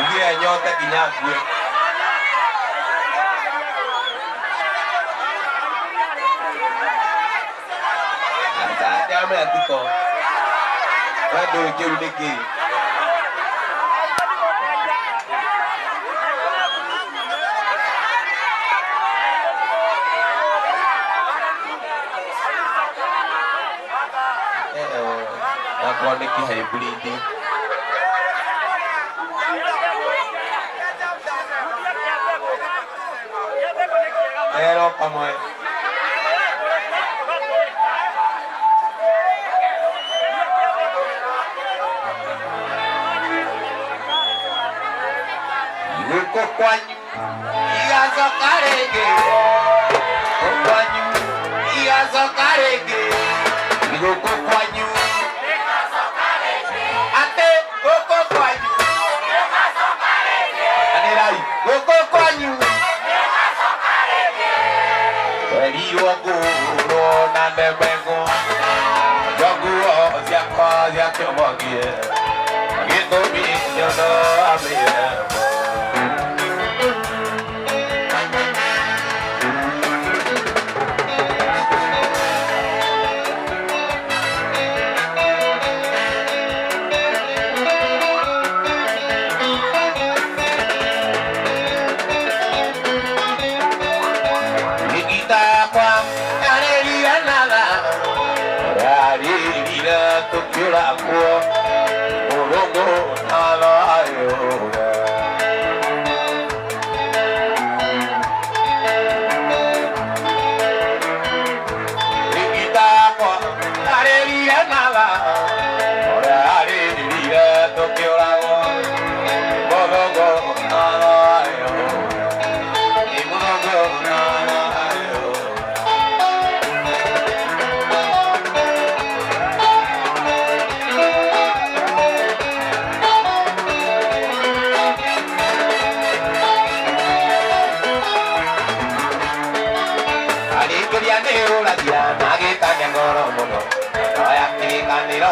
ngie nyote nginya ngue Ata ame atiko. Wedo kiu nikii. olha que hybrid. Era como é. Yuko kwanyu, iazo karege. Kwanyu, iazo karege. Ciakwa ciakĩmogie gĩtũmi nyono amĩremo tũkĩũra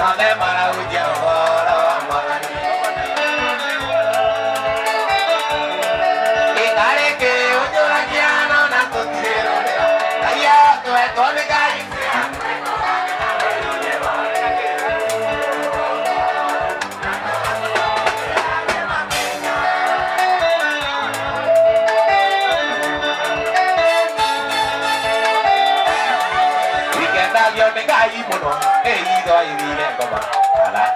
matiriarigicĩrie nothe marahunjia ũhoro wa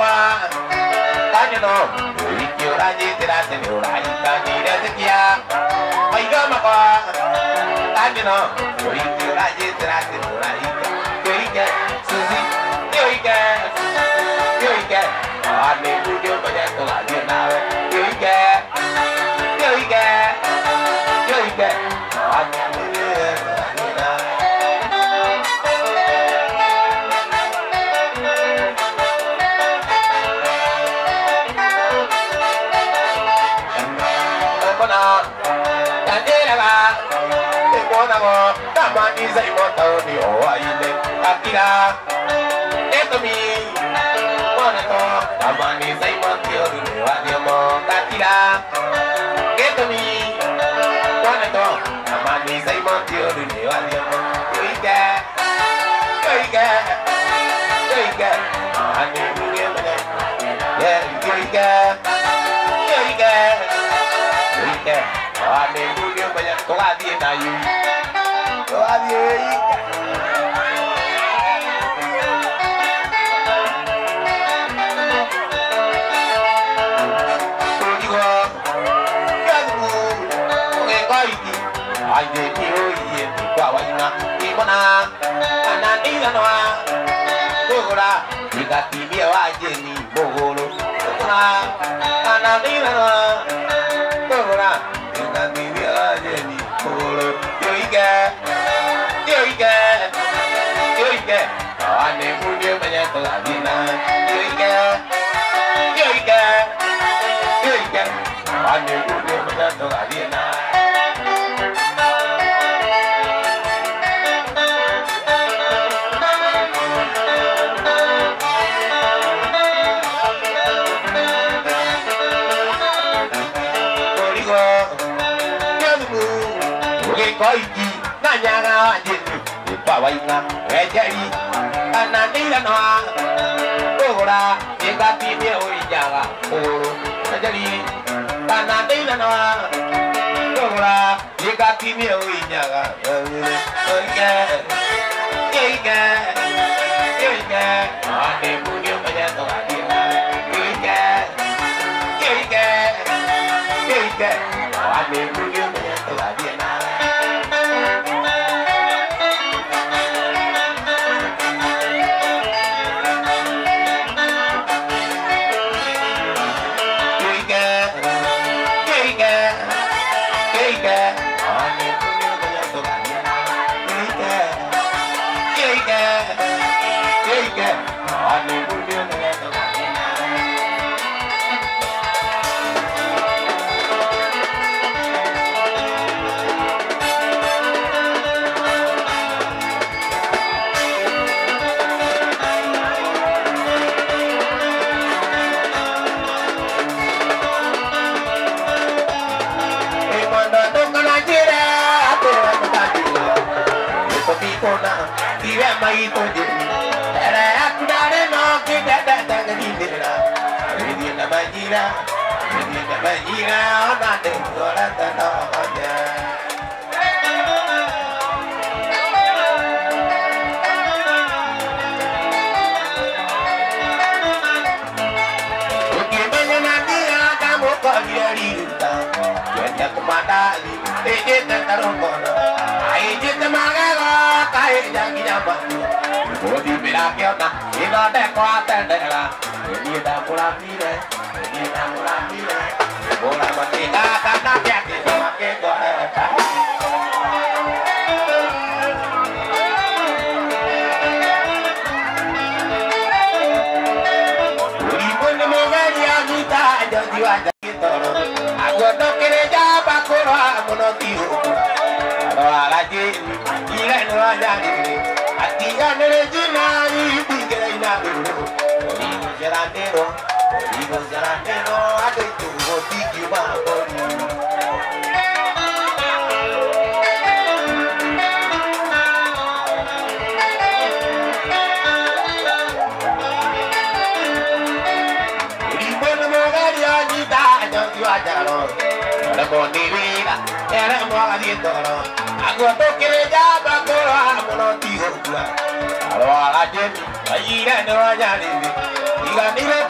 ba ta như nó vì chiều ra gì thì ra tình hiểu lại ta đi ra thích kia. Mày gỡ mà qua. Ta như nó vì chiều ra gì thì ra tình hiểu lại cái kia. Sự gì tiêu kia tiêu ý kia anh đi vui chơi bây giờ tôi lại việt nam tiêu ý kia tiêu ý kia tiêu ý kia anh đi tamaniza imotoni owaine, akira, etomi, monato, tamaniza imotioni wadiomo, akira, etomi, monato, tamaniza imotioni wadiomo, yoike, yoike, yoike, ani muge mene, yoike, yoike, yoike, ani tũgathiĩ na yu, tũgathiĩ ika. Tũrigo, gĩathuku, ũgĩkoiki, airĩki ũirie kwa waina, ibona, kana ndiganoa, kũgũra, igakimbia wa jeni mũgũrũ, kũgũra, kana ndiganoa, kũgũra, igakimbia wa jeni mũgũrũ, yoike, yoike, yoike, ane munye menye tũgathiĩ na, yoike, yoike, yoike, ane munye menye tũgathiĩ na. Ugikoiki, Nanyaga Wanjitu, Ipawaina, Ejeri, Anandiranoa, Kogora, Ingapimia Uijaga, Uru, Ejeri, Anandiranoa, Kogora, Ingapimia Uijaga, Oike, Oike, Oike, Ane Munio Mayato Adina, Oike, Oike, Oike, Ane Munio Mayato Adina. Bonivira, era moga di toro. Agodo kereja bakoro amono tiho. Torito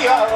Amigo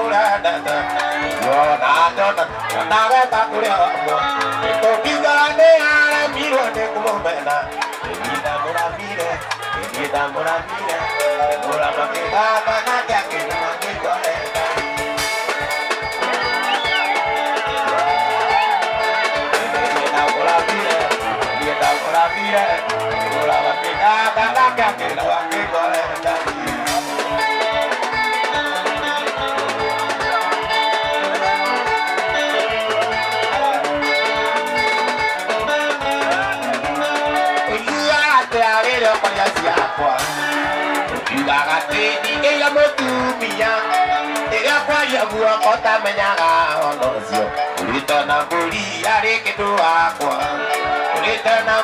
mire Mura makita kana kake na makiko eka Kota menyaga onosio Urito na mburi ari kindu wakwa Urito na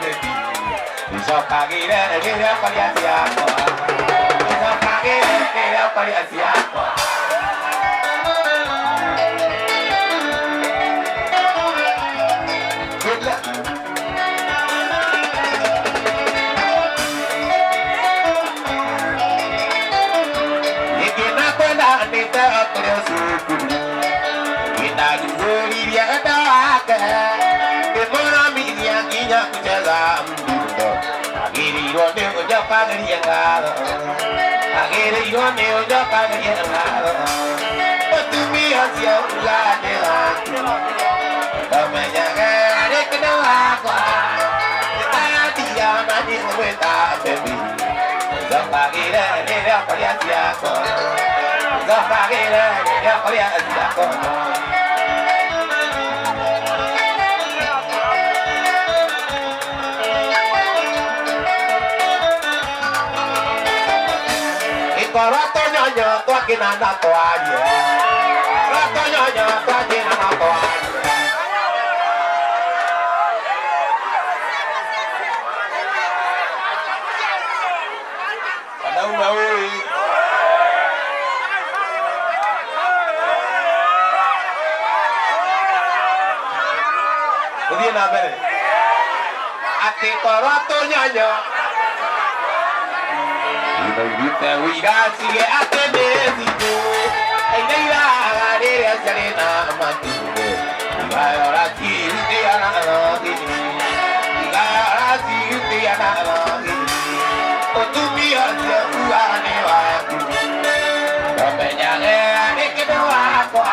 bebi Icokagĩre rĩrĩa kwaria ciakwa Rĩrĩa kwaria ojo pagri yangaro agere yo me ojo pagri yangaro otumi asia ula de la kama yangare kna akwa tara dia mani weta bebi zapagire ne ya kolya siako zapagire ne ya kolya siako ratonyonya twakinanda twaye ratonyonya twakinanda twaye Wanauma wewe Kudia na mbele Ati kwa Inoirute ũigacige atĩ nĩ thitũ Aina iraga rĩrĩa ciarĩ na matumbĩ Igayora cihutia na thogini Igayora cihutia na thogini Ũtumia ũcio ugaga nĩ waku Ndũmenyage nĩ kĩndũ wakwa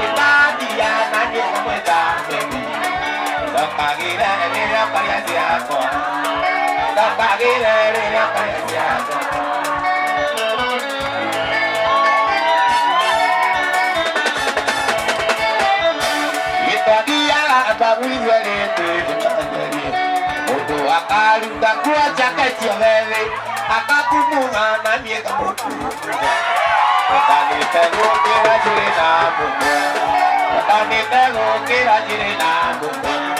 Gĩtandia na niĩ ngamwĩta bebi Ndokagĩre rĩrĩa kwaria ciakwa Ndokagĩre akaruta kuo njaketio wethĩ Akakumutha na njĩrĩ na mbũmwe Ndanĩte gũkĩra njĩrĩ na Ndomenyage arĩ kĩndũ wakwa Gĩtandia na niĩ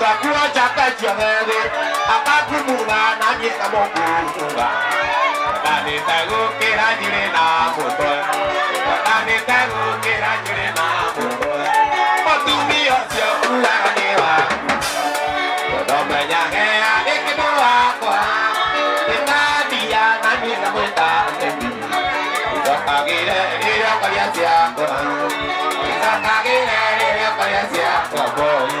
utakuwa chapa chiheri akakumuna na nyika mokufunga kanitagukira njiri na mutwe kanitagukira njiri na mutwe mutumia ucio urani waku ndomenyagea ikimu wakwa ikandia na nyika mwitandiki ndokagire iroko ria ciakwa ndokagire iroko ria ciakwa mboi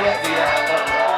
Thank you.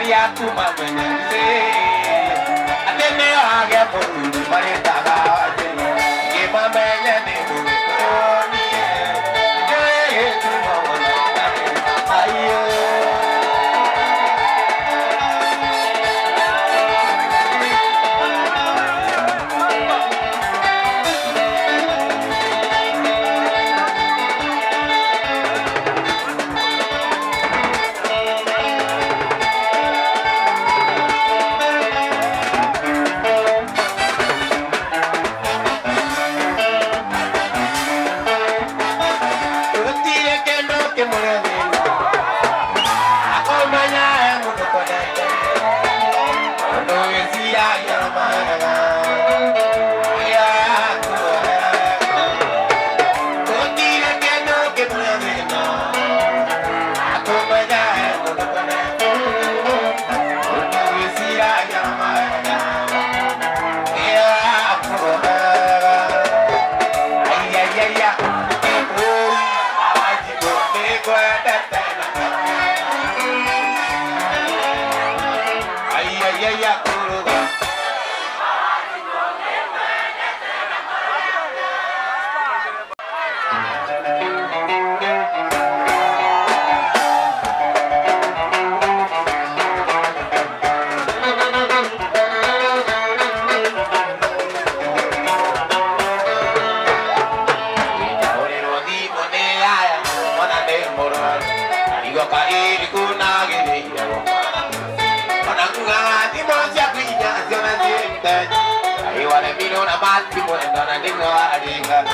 Maria tu mamanya se Ate me age po mare ta ga te Ge mamanya nigwa adega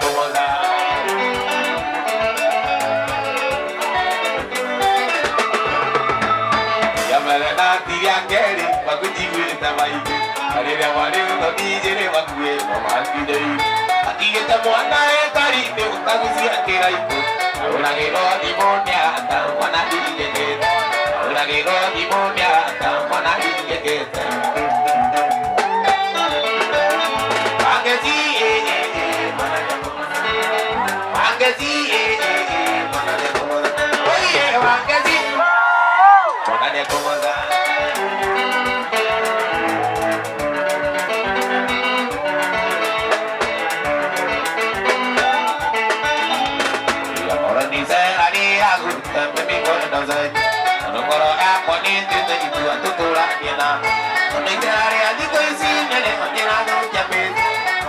Come on now. vya walimu babijere baguye bamahambidei atigeta mwana ekarite utagusia kiraiko auragero imonia ata mwana hijegeta auragero imonia ata mwana hijegeta Magazine, magazine, oh yeah, magazine, magazine, magazine. zai no koro a ko ni ti te i tu tu tu la ni na no ni te ari a di ko si ne ne ma ni na no ja pe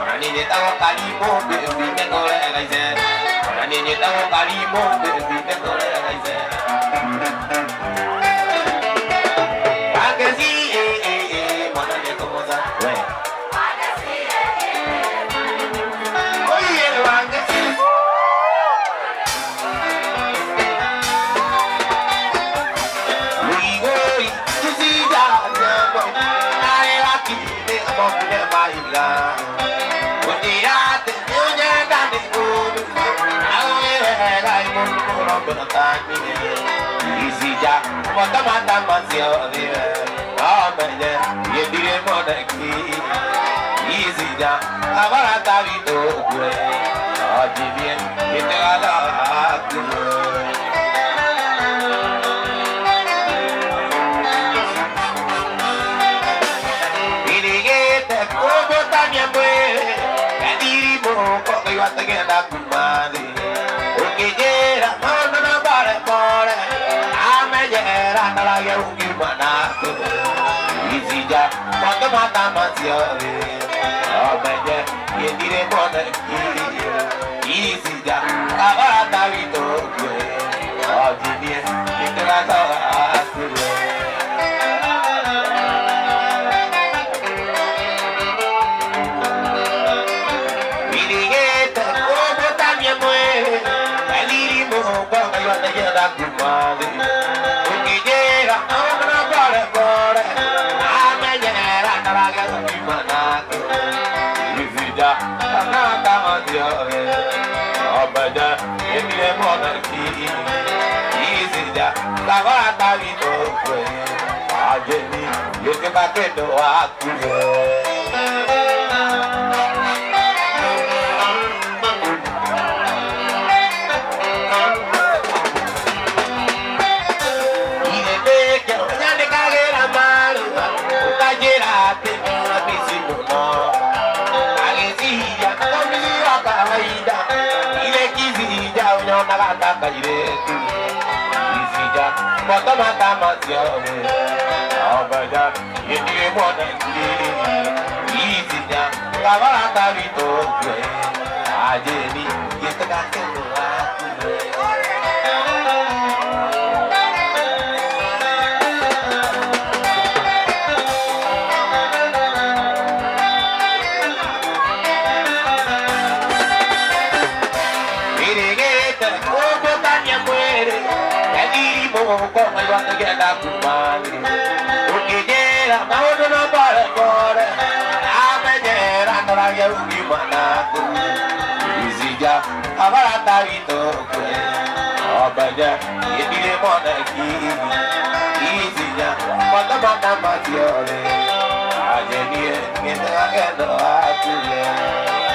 ora ni ni ta ko ka ni mo be bi ne ko le ga ze ora ni ni ta ko ka ni mo be bi ne ko le ga ze Agasi, eh, eh, eh, mona de como da. Mundu kurombe na tani. Isija, mata mata masio vive, amenye, yedire moneki. Isija, abara tabito kure, ajibie, yetegala akure. Irigete como también muere, kadiri moko kaiwa tagenda kumari. Ungijera mando na bare pore Amejera nalage ungi manato Izija mando mata matiore Omeje yedire kone kiri Izija kawara tawito kwe Ojinie nikra tawara pé ajé ni Y de pequeñas de cadera, malo. Tawito kwe, ajeni yekebakendo akure. Ajeni, kita kasih Irigete, ìdókò ọ̀bàjá ìdílé mọ́nà kìíní ìtìjà pátápátá má ti ọ̀rẹ́. Àjẹbí ẹ̀ ní ẹ̀dá ẹ̀dọ̀ àtúnyẹ̀.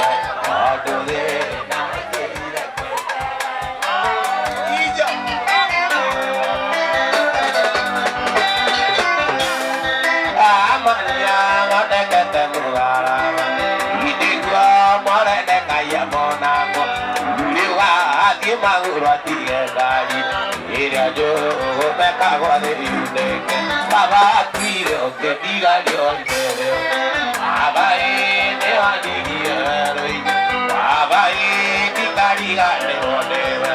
maguro atirie gari ire ajo ope kago aderi udeke baba akire oke bigari oibere baba e ne adigi eroi baba e bigari gari odewe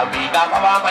Abida baba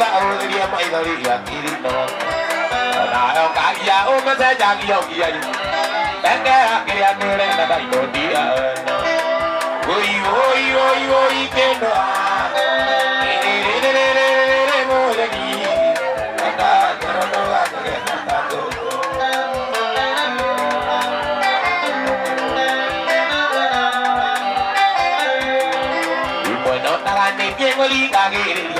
dari ya kiri no. Na yo kaya o me se ya yo ya Venga que ya no le da yo dia no Oi oi oi oi que no Re re re re re re re mo de ni Anda no no va que está todo bueno nada ni bien oliga que ya nada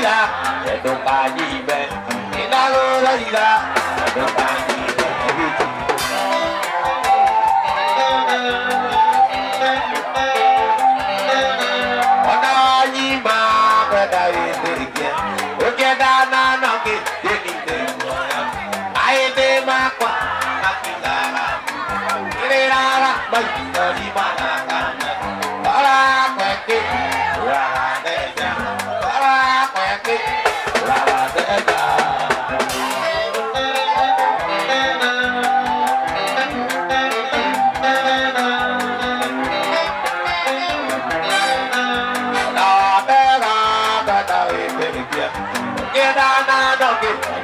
uy, uy, que no hago Bye. nonge Yeni ne mwana Aye ne makwa Amen.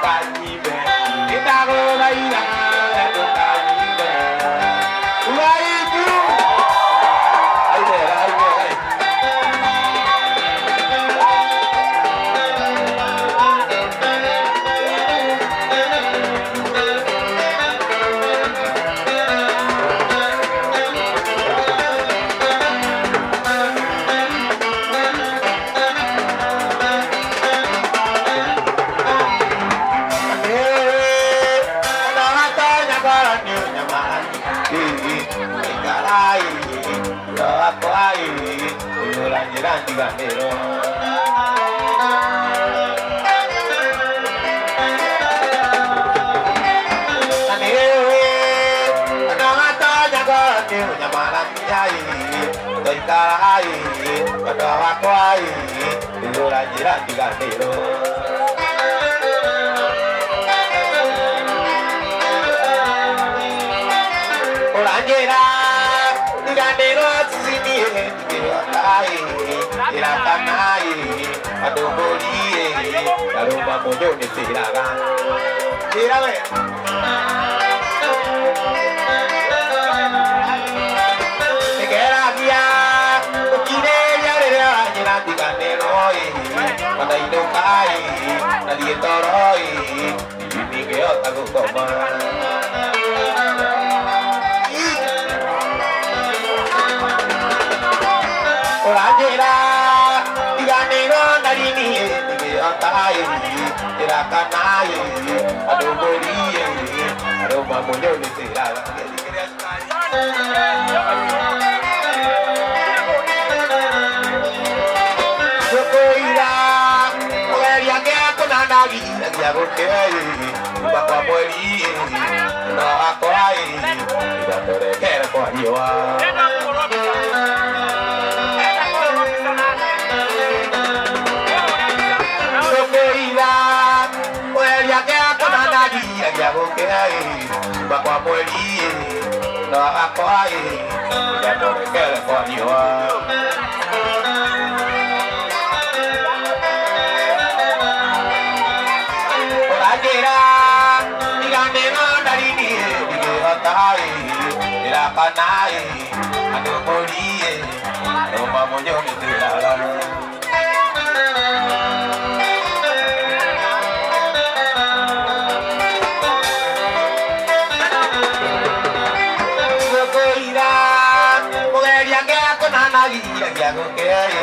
拜。拜 kwai ndinola njira ndikanero olanjera ndikanero atsizinie ndikanai ndirakanai adogolie ndarumba monyoneteraga ndirawe Get up, yeah! digane roi pada ido kai na dieto roi ni geo tago koma Rajera digane ro nari ni geo tai ira kanai ado bori ado mamonyo ni tira Thank you. Akonanagi, nagia gokei, bakwa mweri, na akwai, idatore kere kwa riwa. Yokoira, mugeria ke akonanagi, nagia gokei, bakwa mweri, na akwai, idatore kwa riwa. Irakanai, adoborie, aroma moyo akonanagi, nagia gokei,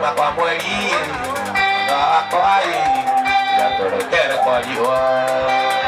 bakwa mweri, na akwai, idatore kere kwa.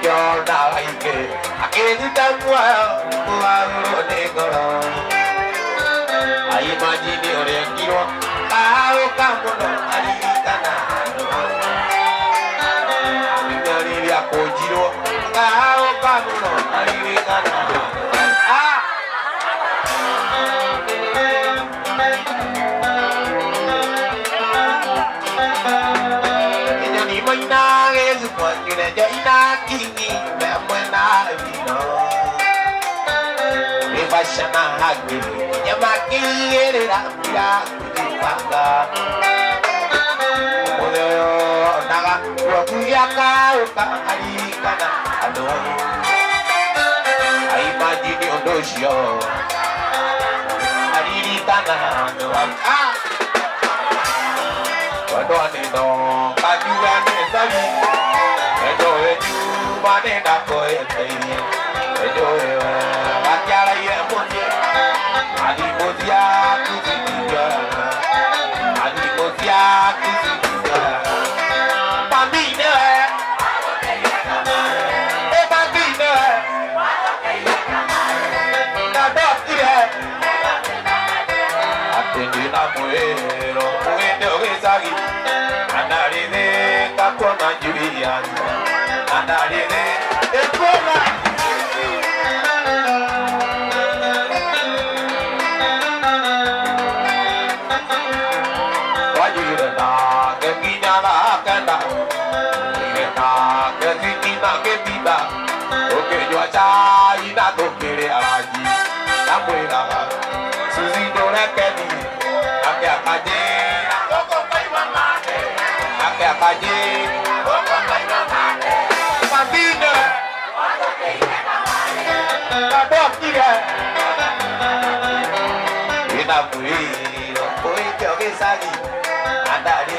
kana bini gushipaga. Ekyo na ike, akeni tamwa, kuwaru negoro. Ai imagine ore kiro, kao kamuno, ari kana. Bimbe kũnjirwo ngaũka mũno aririkana Ah! Andũ aimajini ũndũ Wado ni no, kaju ane sabi. Ejo eju, bane na ko ete. Ejo ewe, akiara ye moje. Adi moja, kisi kujana. Adi moja, kisi kujana. Kenda Wajire na kekikina kepida Okejwa chai na tokere araji Namwiraga Suzi dorekeni Ake akaje Ina mwiro Oike ogesagi Andari Andari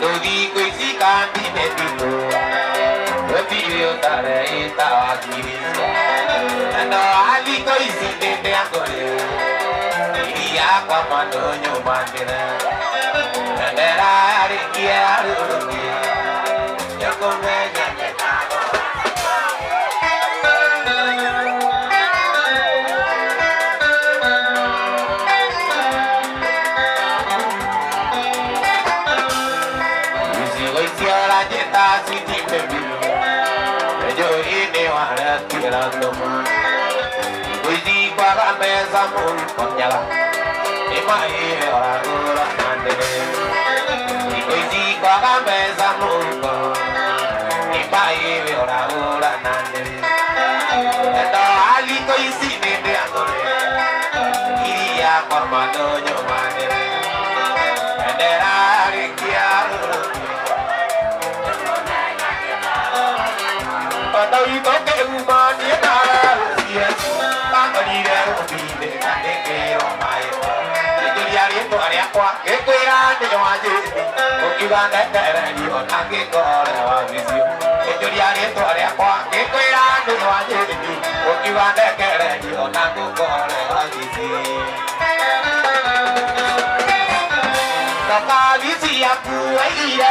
Dodi di canti mettito E figlio da re sta a dirisi Ando ali koi si vende a gore Iri a qua mando nyo mandira Andera a ricchi a rurughi Yo con me ũranjĩta citi baby Njũĩ-inĩ waretia Cái có để hòa vì siêu Tôi đi ra đến tòa đẹp quá Cái quê ra để hòa chứ Cô ra đẹp đẹp đẹp đi Ở ya kuwa ira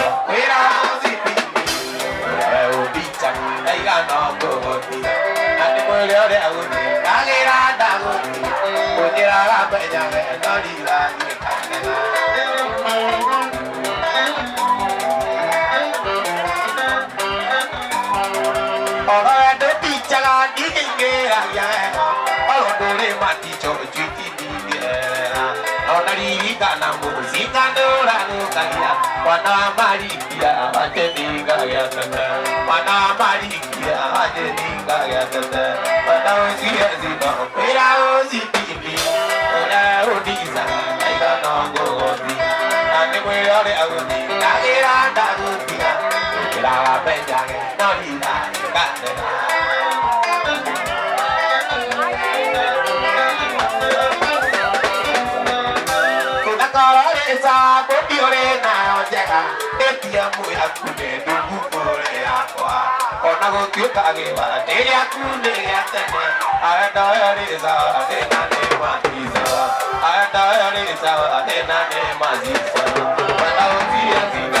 Kujira la peña Ve no di la ni kanena ọ̀rọ̀ ẹ̀dẹ́ bí ìjàlá ní ìgbéra yẹ ọ̀rọ̀ lórí màtí jọ ju 담배장에 너희 나를 가느라 sa ko biore na ojega te pia mui akune du bukore akwa ona go kyu ka ge wa te ya kune ya tene ara da re sa te na ne ma ti sa ara da re sa te na ne ma ji sa ona go ti ya ti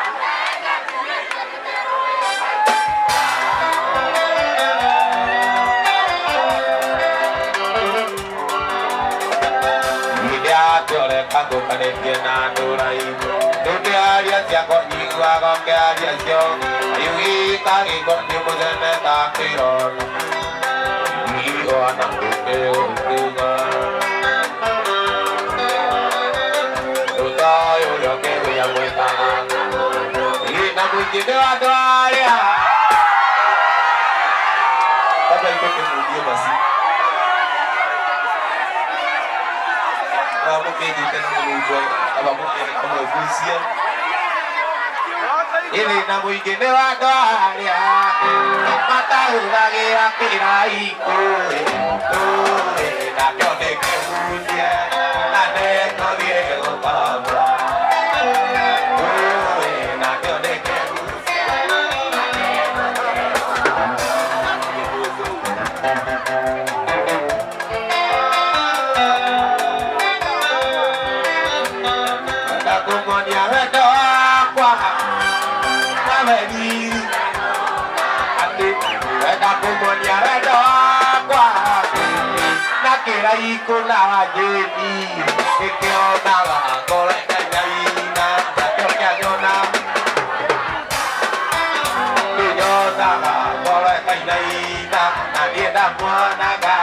kango kane tiena dorai aria sia ko ni wa ko ke aria sio Ayu i ka i ko ni mo zene ta kiro Ni o ana ko ke o tuga Dota yo yo ke we icio ĩthĩ na mũingĩ nĩ wa andũ arĩa matahũthagĩra kĩra ikũĩ na kĩoneke hutie kumonyara dokwa nakira ikuna wajeni ikiona wakore kanyaina takokanyona inyona wakore kanyaina nadienda kuonaga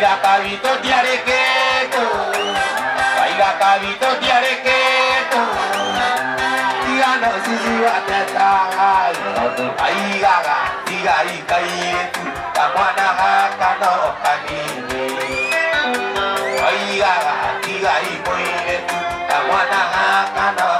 baila cabito de arequeto, baila cabito de arequeto. Díganos si si va a tratar, ahí gaga, diga ahí caíto, camuana gaga no canine. Ahí gaga, diga ahí muy camuana gaga no canine.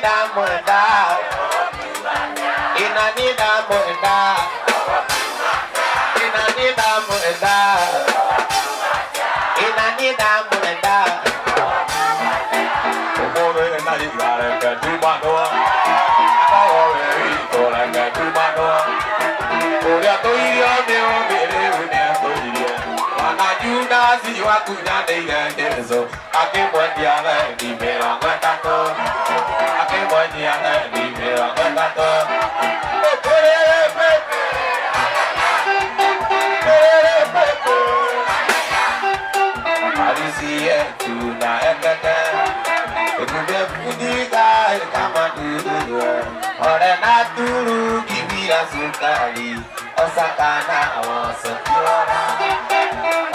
ĩna niĩ ndamwenda ĩna niĩ ndamwenda ĩna niĩ ndamwenda ĩna niĩ ndamwenda ũmũthĩ na igareke tumanũa akowe witũreke tumanũa ũrĩa tũirio nĩ ũngĩrĩu nĩ atũirie ayuna ziwa kuda deira dezo ake mwandi ala ni mera ngata to ake mwandi ala ni mera ngata to okorere pepe okorere pepe arisi etu na ekete ekube fudiga kamaduru ore na turu kibira sukari osaka na.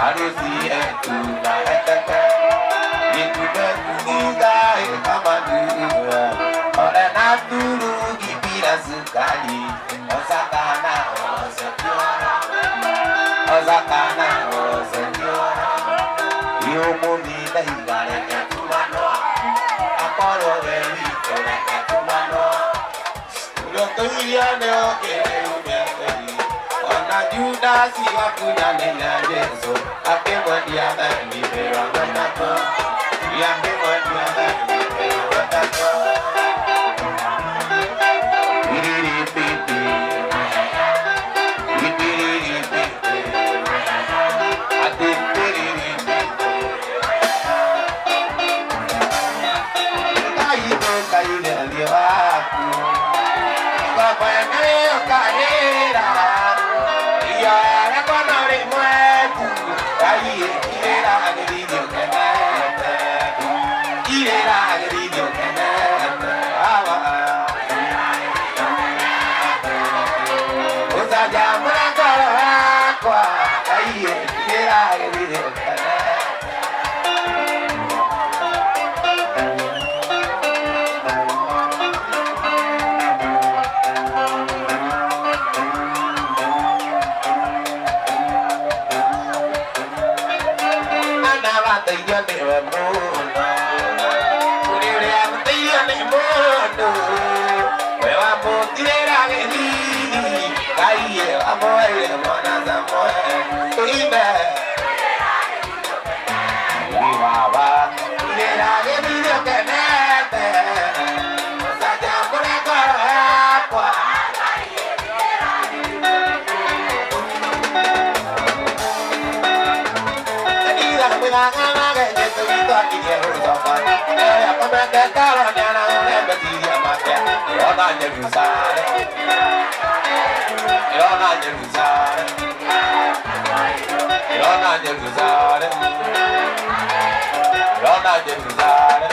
Harusi yetu na etete Nitumefunika na turu kibira sukari Osakana osekiora Osakana osekiora Yomumina igareke tumanoa Akoro wewi toreke tumanoa Ulotoiria neo kere umiakeri Ona Judasi wakunyanĩire Jesu akĩmwendia thendi mĩrongo ĩtatũ akĩmwendia thendi mĩrongo ĩtatũ Iriripiti. Ayi, ayi, ayi, ayi, ayi, ngai amweire mwana samuel tũimbe Iri baba igĩra gĩthiri ũkenete ũcanjamũre ngoro yakwa kwagirira kana gũkũririkana wĩkarire magũrũ ona Jerusalem ona Jerusalem ona Jerusalem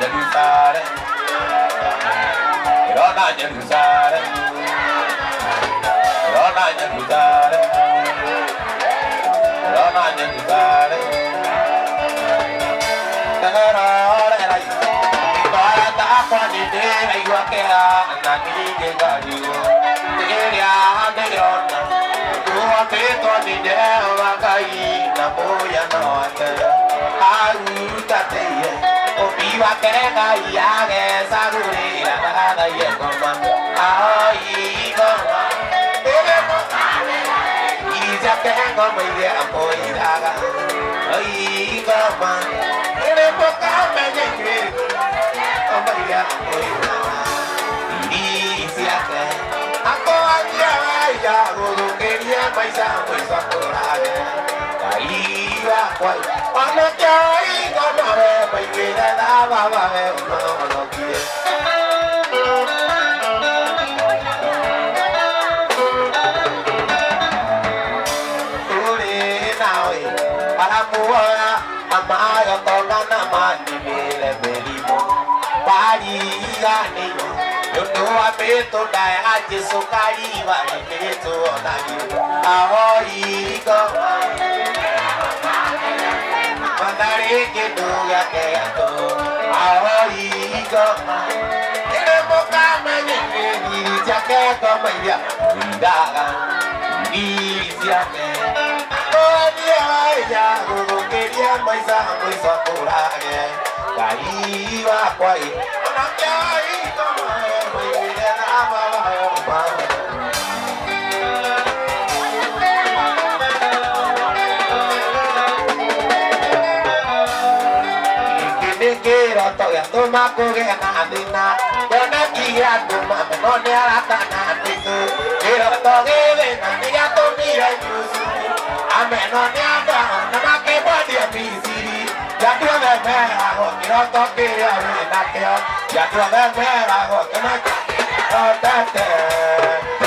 Jerusalem Rona Jerusalem Rona Jerusalem Rona Jerusalem Tangarara Ibara ta kwa ni de aiwa ke a na ni ke ga ni wo Te ya de rona Tu a pe to ni wa kai na mo ya no ate Ai ta te ye O viva que ga ya ge sa ru ri la ga ga ye ko ma Ai ko ma Ele mo Iza que go me ye a po ira ga Ai ko ma Ele mo ka me ye ke O me ye a po ira ga Iricia que Ako aja ya guru quería paisa paisa por ahí Ahí va cual Cuando yo ahí como ve Pues que le daba va ve No lo quiere Uri nawe Paramuora Amayo toga na Yunduwa peto da ya jesu kari wa peto da yu Aho iko Mandari ke do ya ke ya to Aho iko Ile moka menye Niri jake ko menya Ndaga Niri jake Koe niya ya Uru keria maisa Maisa kurage Kari wa kwa ye kai kama mai na ba ba Kira to ya to ma ko ge na adina Dona kira to ma me no ne ara ta na tiku Kira to ge ve na ni ya to mi ra yusu Ame no ada ke body Ya quiero beber agua, quiero toquillo, ya quiero beber agua, que me conteste.